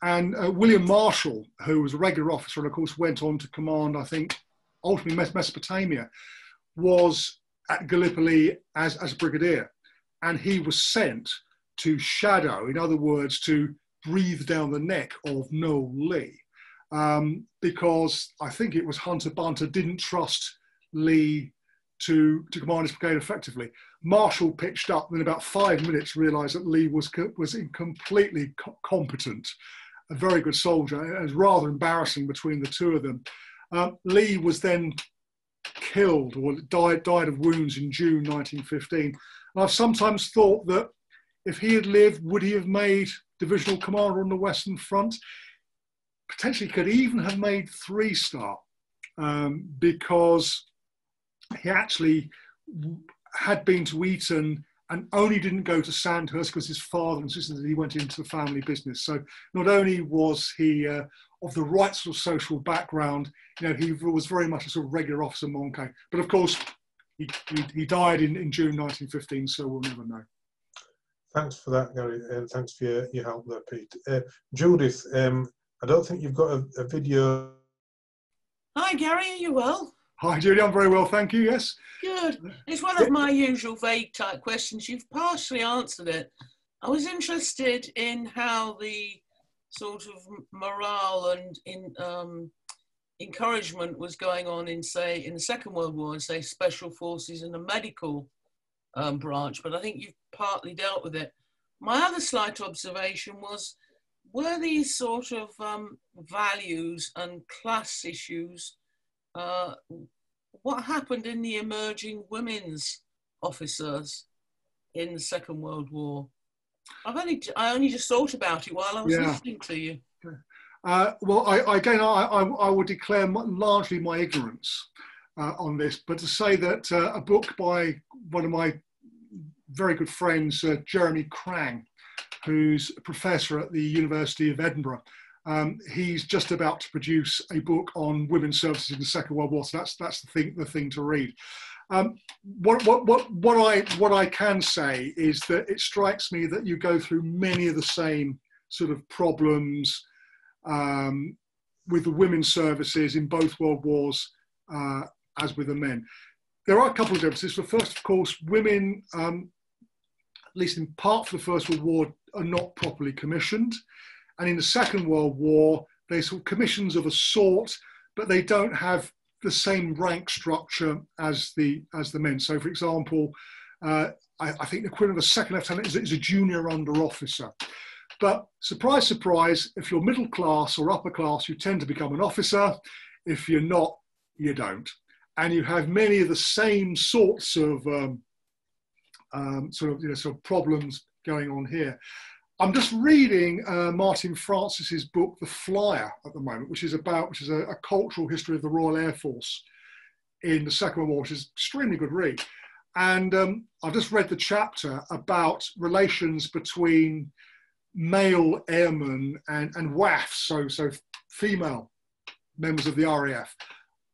and uh, William Marshall, who was a regular officer and of course went on to command, I think, ultimately Mesopotamia, was at Gallipoli as, as a brigadier. And he was sent to shadow, in other words, to breathe down the neck of Noel Lee. Um, because I think it was Hunter Bunter didn't trust Lee to, to command his brigade effectively. Marshall pitched up, and in about five minutes realised that Lee was, was completely co competent, a very good soldier. It was rather embarrassing between the two of them. Um, Lee was then killed or died, died of wounds in June 1915. And I've sometimes thought that if he had lived, would he have made divisional commander on the Western Front? Potentially could even have made three star um, because he actually had been to Eton and only didn't go to Sandhurst because his father insisted that he went into the family business. So not only was he uh, of the right sort of social background, you know, he was very much a sort of regular officer manqué. But of course, he, he, he died in, in June 1915, so we'll never know. Thanks for that, Gary, and thanks for your, your help there, Pete. Uh, Judith, um, I don't think you've got a, a, video. Hi, Gary, are you well? Hi, Judy, I'm very well, thank you, yes. Good. It's one of my usual vague type questions. You've partially answered it. I was interested in how the sort of morale and in um, encouragement was going on in, say, in the Second World War, say, special forces and the medical um, branch, but I think you've partly dealt with it. My other slight observation was were these sort of um, values and class issues, uh, what happened in the emerging women's officers in the Second World War? I've only, I only just thought about it while I was yeah. listening to you. Uh, well, I, again, I, I, I would declare largely my ignorance uh, on this, but to say that uh, a book by one of my very good friends, uh, Jeremy Crang, who's a professor at the University of Edinburgh, um, he's just about to produce a book on women's services in the Second World War. So that's that's the thing the thing to read. Um, what, what, what, what, I, what I can say is that it strikes me that you go through many of the same sort of problems um, with the women's services in both world wars uh, as with the men. There are a couple of differences. So first, of course, women, um, at least in part for the First World War, are not properly commissioned. And in the Second World War, there's commissions of a sort, but they don't have the same rank structure as the as the men. So, for example, uh, I, I, think the equivalent of a second lieutenant is, is, a junior under officer. But surprise, surprise, if you're middle class or upper class, you tend to become an officer. If you're not, you don't. And you have many of the same sorts of um, um, sort of you know sort of problems going on here. I'm just reading uh, Martin Francis's book, The Flyer, at the moment, which is about which is a, a, cultural history of the Royal Air Force in the Second World War, which is extremely good read. And um, I've just read the chapter about relations between male airmen and, and WAAFs, so so female members of the RAF,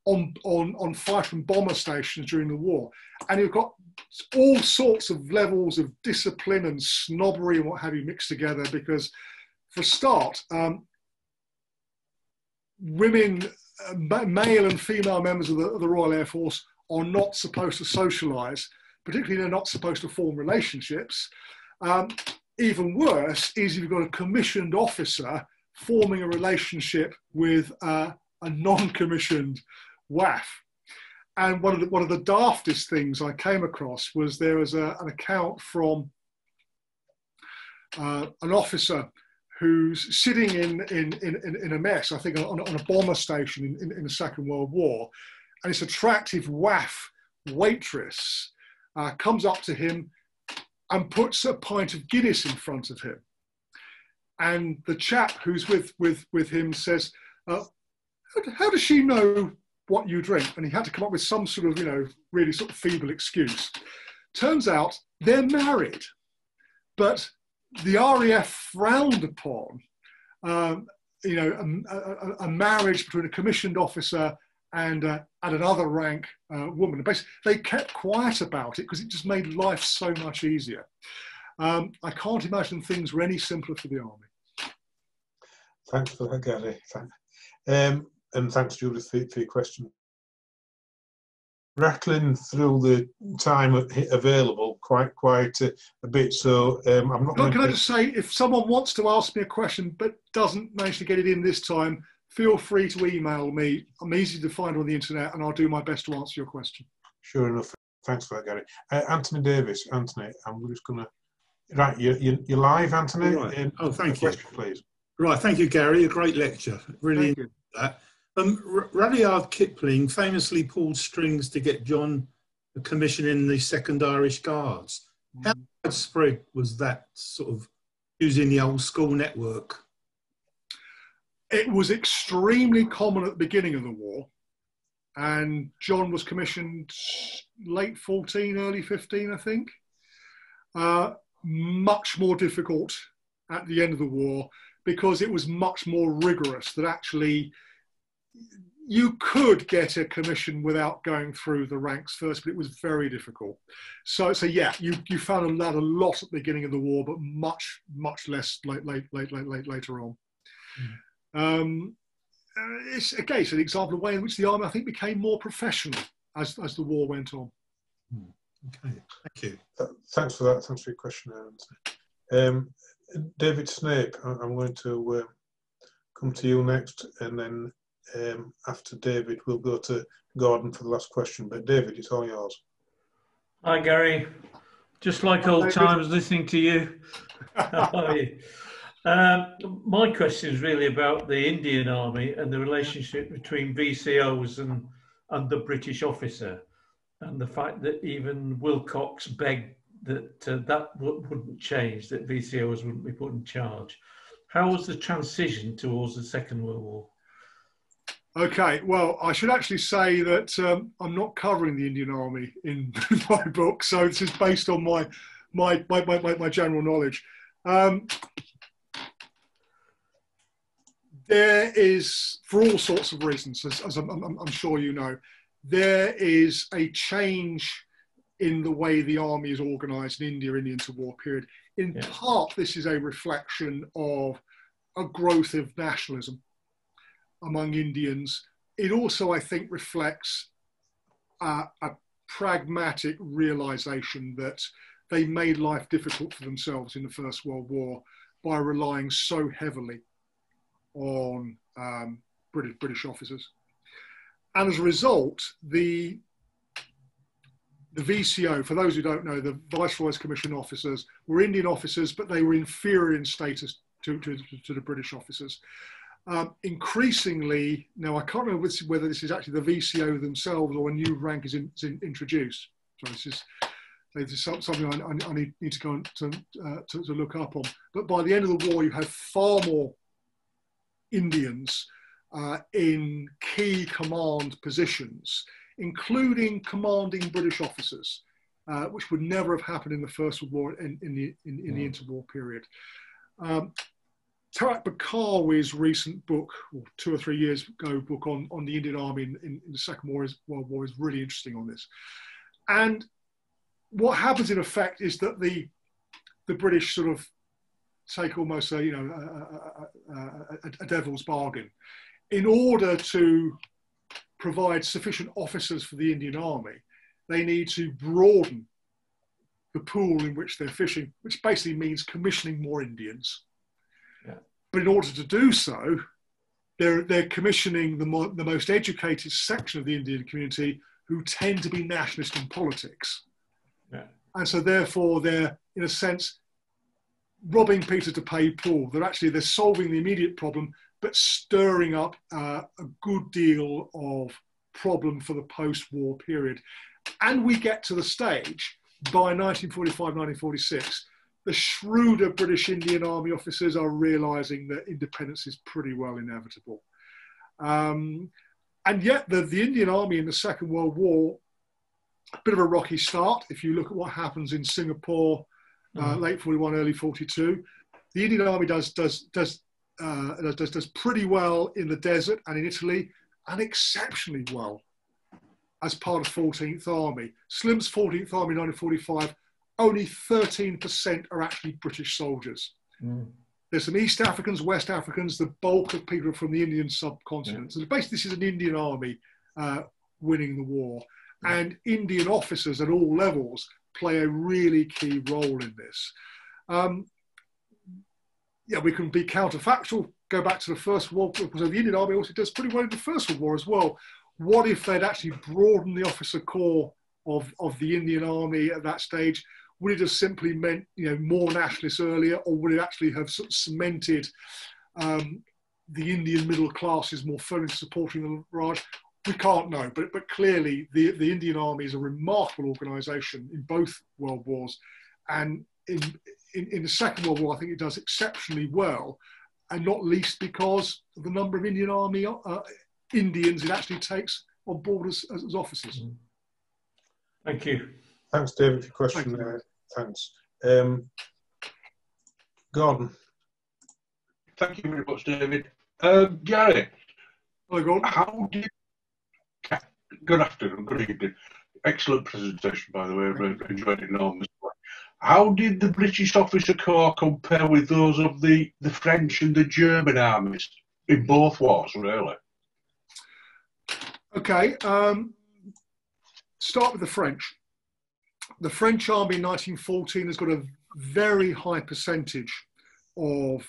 on on on fighter and bomber stations during the war, and you've got all sorts of levels of discipline and snobbery and what have you mixed together because for a start um, women uh, male and female members of the, of the, royal air force are not supposed to socialize particularly they're not supposed to form relationships. Um, even worse is if you've got a commissioned officer forming a relationship with uh, a non-commissioned WAAF and one of the, one of the daftest things I came across was there was a, an account from uh, an officer who's sitting in, in, in, in a mess, I think on, on a bomber station in, in, in, the Second World War, and this attractive WAAF waitress uh, comes up to him and puts a pint of Guinness in front of him. And the chap who's with, with, with him says, uh, how, how does she know what you drink. And he had to come up with some sort of, you know, really sort of feeble excuse. Turns out they're married, but the RAF frowned upon, um, you know, a, a, a, marriage between a commissioned officer and, uh, and another rank uh, woman. Basically, they kept quiet about it because it just made life so much easier. Um, I can't imagine things were any simpler for the army. Thanks for that, Gary. Um, and thanks, Judith, for, for your question. Rattling through the time available quite quite a, a bit, so um, I'm not. can I just say, if someone wants to ask me a question but doesn't manage to get it in this time, feel free to email me. I'm easy to find on the internet, and I'll do my best to answer your question. Sure enough. Thanks for that, Gary. Uh, Anthony Davis, Anthony, I'm just going to. Right, you, you, you're live, Anthony. Right. Um, oh, thank you. Question, please. Right, thank you, Gary. A great lecture. Really that. Um, Rudyard Kipling famously pulled strings to get John a commission in the Second Irish Guards. How mm. widespread was that sort of using the old school network? It was extremely common at the beginning of the war, and John was commissioned late 14, early 15, I think. Uh, much more difficult at the end of the war because it was much more rigorous that actually you could get a commission without going through the ranks first, but it was very difficult. So, so yeah, you, you found a lot, a lot at the beginning of the war, but much, much less late, late, late, late, late later on. Mm. Um, uh, it's again, it's an example of the way in which the army, I think, became more professional as, as the war went on. Mm. Okay, thank you. Uh, thanks for that. Thanks for your question, um, David Snape, I'm going to uh, come to you next, and then um, after David, we'll go to Gordon for the last question. But David, it's all yours. Hi, Gary. Just like old times, listening to you. How are you? Um, my question is really about the Indian Army and the relationship between VCOs and, and the British officer, and the fact that even Willcocks begged that uh, that wouldn't change, that VCOs wouldn't be put in charge. How was the transition towards the Second World War? Okay, well, I should actually say that um, I'm not covering the Indian Army in my book, so this is based on my my my, my, my general knowledge. Um, there is, for all sorts of reasons, as, as I'm, I'm, I'm, sure you know, there is a change in the way the army is organised in India in the interwar period. In yeah. part, this is a reflection of a growth of nationalism among Indians. It also, I think, reflects a pragmatic realization that they made life difficult for themselves in the First World War by relying so heavily on um, British, British officers. And as a result, the the VCO, for those who don't know, the Viceroy's Commission officers were Indian officers, but they were inferior in status to, to, to the British officers. Um, increasingly, now I can't remember whether this is actually the VCO themselves or a new rank is, in, is in, introduced. So this is, this is something I, I, need, need, to go to, uh, to, to, look up on. But by the end of the war, you have far more Indians uh, in key command positions, including commanding British officers, uh, which would never have happened in the First World War in, in the, in, in the interwar period. Um, Tarak Barkawi's recent book, or two or three years ago, book on, on the Indian Army in, in, in the Second World War is really interesting on this. And what happens in effect is that the the British sort of take almost a you know a, a, a, a devil's bargain in order to provide sufficient officers for the Indian Army. They need to broaden the pool in which they're fishing, which basically means commissioning more Indians but in order to do so, they're, they're commissioning the, mo- the most educated section of the Indian community who tend to be nationalist in politics. Yeah. And so therefore they're, in a sense, robbing Peter to pay Paul. They're actually, they're solving the immediate problem, but stirring up uh, a good deal of problem for the post-war period. And we get to the stage by 1945, 1946, the shrewder British Indian Army officers are realizing that independence is pretty well inevitable. Um, and yet, the, the Indian Army in the Second World War, a bit of a rocky start. If you look at what happens in Singapore, uh, mm. late 41, early 42, the Indian Army does, does, does, uh, does, does pretty well in the desert and in Italy, and exceptionally well as part of 14th Army. Slim's 14th Army 1945 only 13% are actually British soldiers. Mm. There's some East Africans, West Africans, the bulk of people are from the Indian subcontinent. Yeah. So basically, this is an Indian army uh, winning the war. Yeah. And Indian officers at all levels play a really key role in this. Um, yeah, we can be counterfactual, go back to the First World War, because the Indian Army also does pretty well in the First World War as well. What if they'd actually broadened the officer corps of, of the Indian Army at that stage? Would it have simply meant you know more nationalists earlier, or would it actually have sort of cemented um, the Indian middle classes more firmly supporting the Raj? We can't know, but but clearly the the Indian Army is a remarkable organisation in both world wars, and in, in in the Second World War, I think it does exceptionally well, and not least because of the number of Indian Army uh, Indians it actually takes on board as, as officers. Thank you. Thanks, David, for your question. Thank thanks. Um, Gordon. Thank you very much, David. Um, Gary, How did good afternoon, good evening. Excellent presentation, by the way. I enjoyed it enormously. How did the British Officer Corps compare with those of the, the French and the German armies in both wars, really? Okay, um, start with the French. The French army in 1914 has got a very high percentage of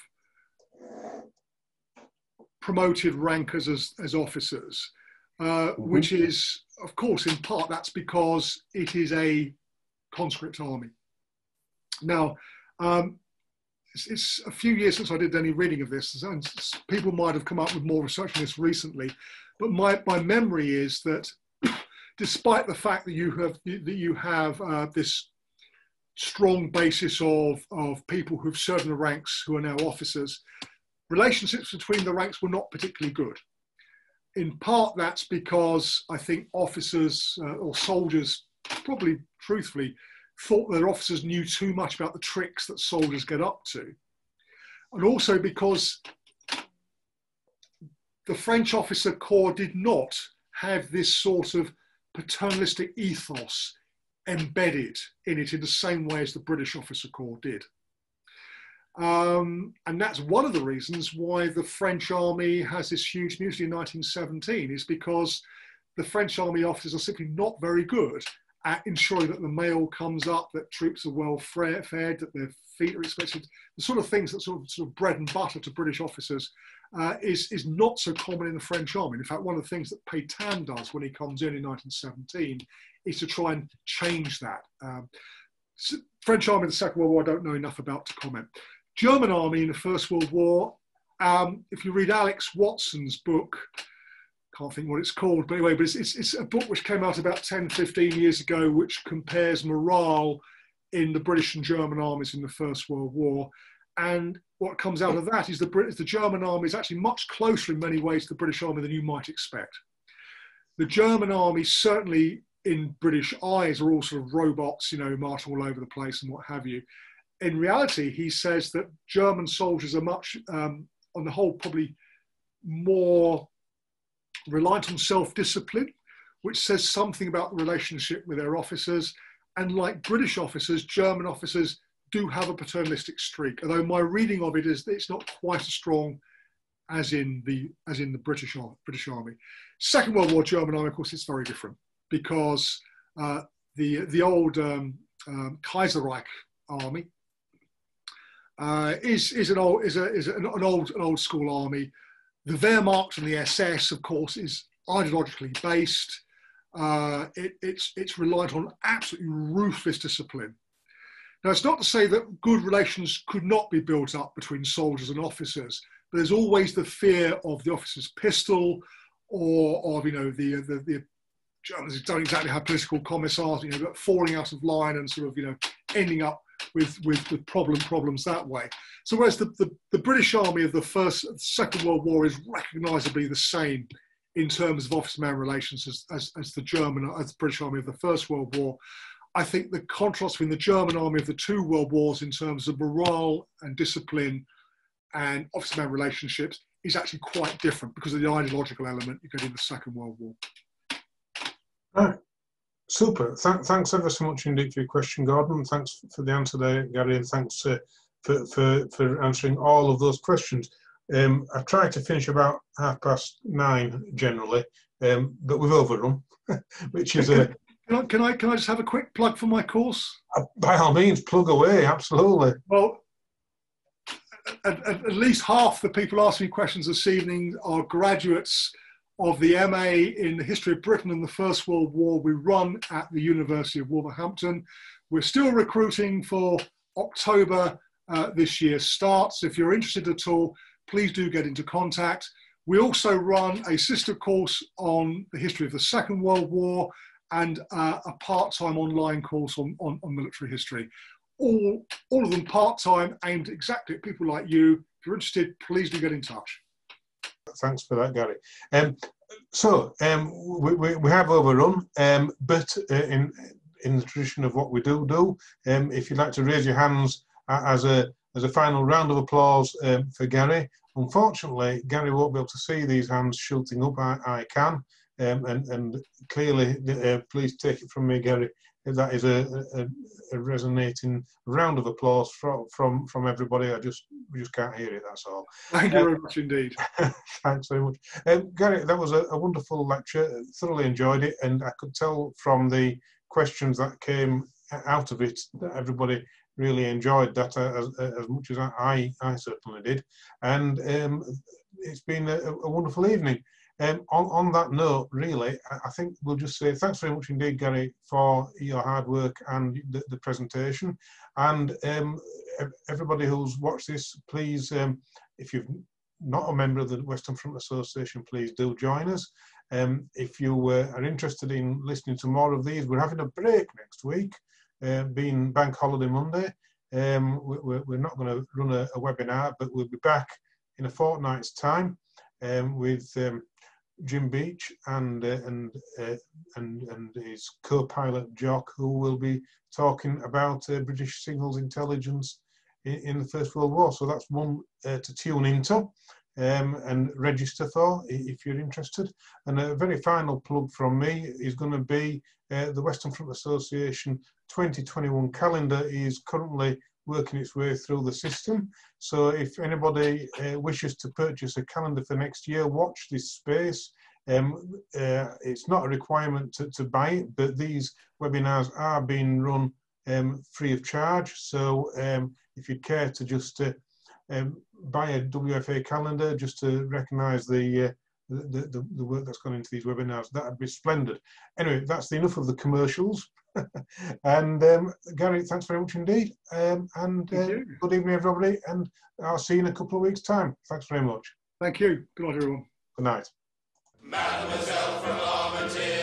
promoted rankers as, as officers, uh, mm-hmm. which is, of course, in part that's because it is a conscript army. Now, um, it's, it's, a few years since I did any reading of this, and people might have come up with more research on this recently, but my, my memory is that despite the fact that you have that you have uh, this strong basis of, of people who've served in the ranks who are now officers, relationships between the ranks were not particularly good. In part, that's because I think officers uh, or soldiers, probably truthfully, thought their officers knew too much about the tricks that soldiers get up to. And also because the French officer corps did not have this sort of paternalistic ethos embedded in it in the same way as the British officer corps did. Um, and that's one of the reasons why the French army has this huge mutiny in 1917 is because the French army officers are simply not very good ensuring that the mail comes up, that troops are well fed, that their feet are expected, the sort of things that sort of, sort of bread and butter to British officers uh, is, is not so common in the French army. In fact, one of the things that Pétain does when he comes in in 1917 is to try and change that. Um, French army in the Second World War, I don't know enough about to comment. German army in the First World War, um, if you read Alex Watson's book, can't think what it's called, but anyway, but it's, it's, it's, a book which came out about 10, 15 years ago, which compares morale in the British and German armies in the First World War. And what comes out of that is the, Brit- the German army is actually much closer in many ways to the British army than you might expect. The German army, certainly in British eyes, are all sort of robots, you know, marching all over the place and what have you. In reality, he says that German soldiers are much, um, on the whole, probably more reliant on self discipline, which says something about the relationship with their officers. And like British officers, German officers do have a paternalistic streak, although my reading of it is that it's not quite as strong as in the as in the British British Army. Second World War German Army, of course, it's very different because uh, the the old um, um, Kaiserreich army uh, is is an old is a is an, an old an old school army the Wehrmacht and the SS, of course, is ideologically based. Uh, it, it's, it's reliant on absolutely ruthless discipline. Now, it's not to say that good relations could not be built up between soldiers and officers, but there's always the fear of the officer's pistol or of, you know, the, the, the Germans don't exactly have political commissars, you know, but falling out of line and sort of, you know, ending up with, with, with problem problems that way. So whereas the, the, the British Army of the First, Second World War is recognisably the same in terms of officer-man relations as, as, as, the German, as the British Army of the First World War, I think the contrast between the German army of the two world wars in terms of morale and discipline and officer-man relationships is actually quite different because of the ideological element you get in the Second World War. Right. Super. Th- thanks ever so much indeed for your question, Gordon. Thanks for the answer there, Gary, and thanks uh, for, for, for answering all of those questions. Um, I tried to finish about half past nine generally, um, but we've overrun, which is a. Can I, can I, can I just have a quick plug for my course? Uh, by all means, plug away. Absolutely. Well, at, at, least half the people asking questions this evening are graduates of the MA in the history of Britain and the First World War we run at the University of Wolverhampton. We're still recruiting for October uh, this year starts. If you're interested at all, please do get into contact. We also run a sister course on the history of the Second World War and uh, a part-time online course on, on, on, military history. All, all of them part-time, aimed exactly at people like you. If you're interested, please do get in touch. Thanks for that, Gary. Um, so um, we, we, we, have overrun, um, but uh, in in the tradition of what we do do, um, if you'd like to raise your hands as a as a final round of applause um, for Gary. Unfortunately, Gary won't be able to see these hands shooting up. I, I can, um, and, and clearly, uh, please take it from me, Gary. That is a, a, a resonating round of applause from from from everybody. I just just can't hear it. That's all. Thank you um, very much indeed. thanks very much, um, Gary. That was a, a wonderful lecture. Thoroughly enjoyed it, and I could tell from the questions that came out of it that everybody really enjoyed that uh, as, as much as I, I certainly did. And um, it's been a, a wonderful evening. Um, on, on that note, really, I think we'll just say thanks very much indeed, Gary, for your hard work and the, the presentation. And um, everybody who's watched this, please, um, if you've not a member of the Western Front Association, please do join us. Um, if you uh, are interested in listening to more of these, we're having a break next week uh, being Bank Holiday Monday. Um, we're, we're, not going to run a, a, webinar, but we'll be back in a fortnight's time um, with um, Jim Beach and uh, and, uh, and and his co-pilot Jock, who will be talking about uh, British signals intelligence in, in, the First World War. So that's one uh, to tune into um, and register for if you're interested. And a very final plug from me is going to be uh, the Western Front Association 2021 calendar is currently working its way through the system. So if anybody uh, wishes to purchase a calendar for next year, watch this space. Um, uh, it's not a requirement to, to, buy it, but these webinars are being run um, free of charge. So um, if you'd care to just uh, um, buy a WFA calendar just to recognise the, uh, the, the, the work that's gone into these webinars, that would be splendid. Anyway, that's enough of the commercials. and um, Gary, thanks very much indeed. Um, and uh, good evening, everybody. And I'll see you in a couple of weeks' time. Thanks very much. Thank you. Good night, everyone. Good night. Mademoiselle from Armentières,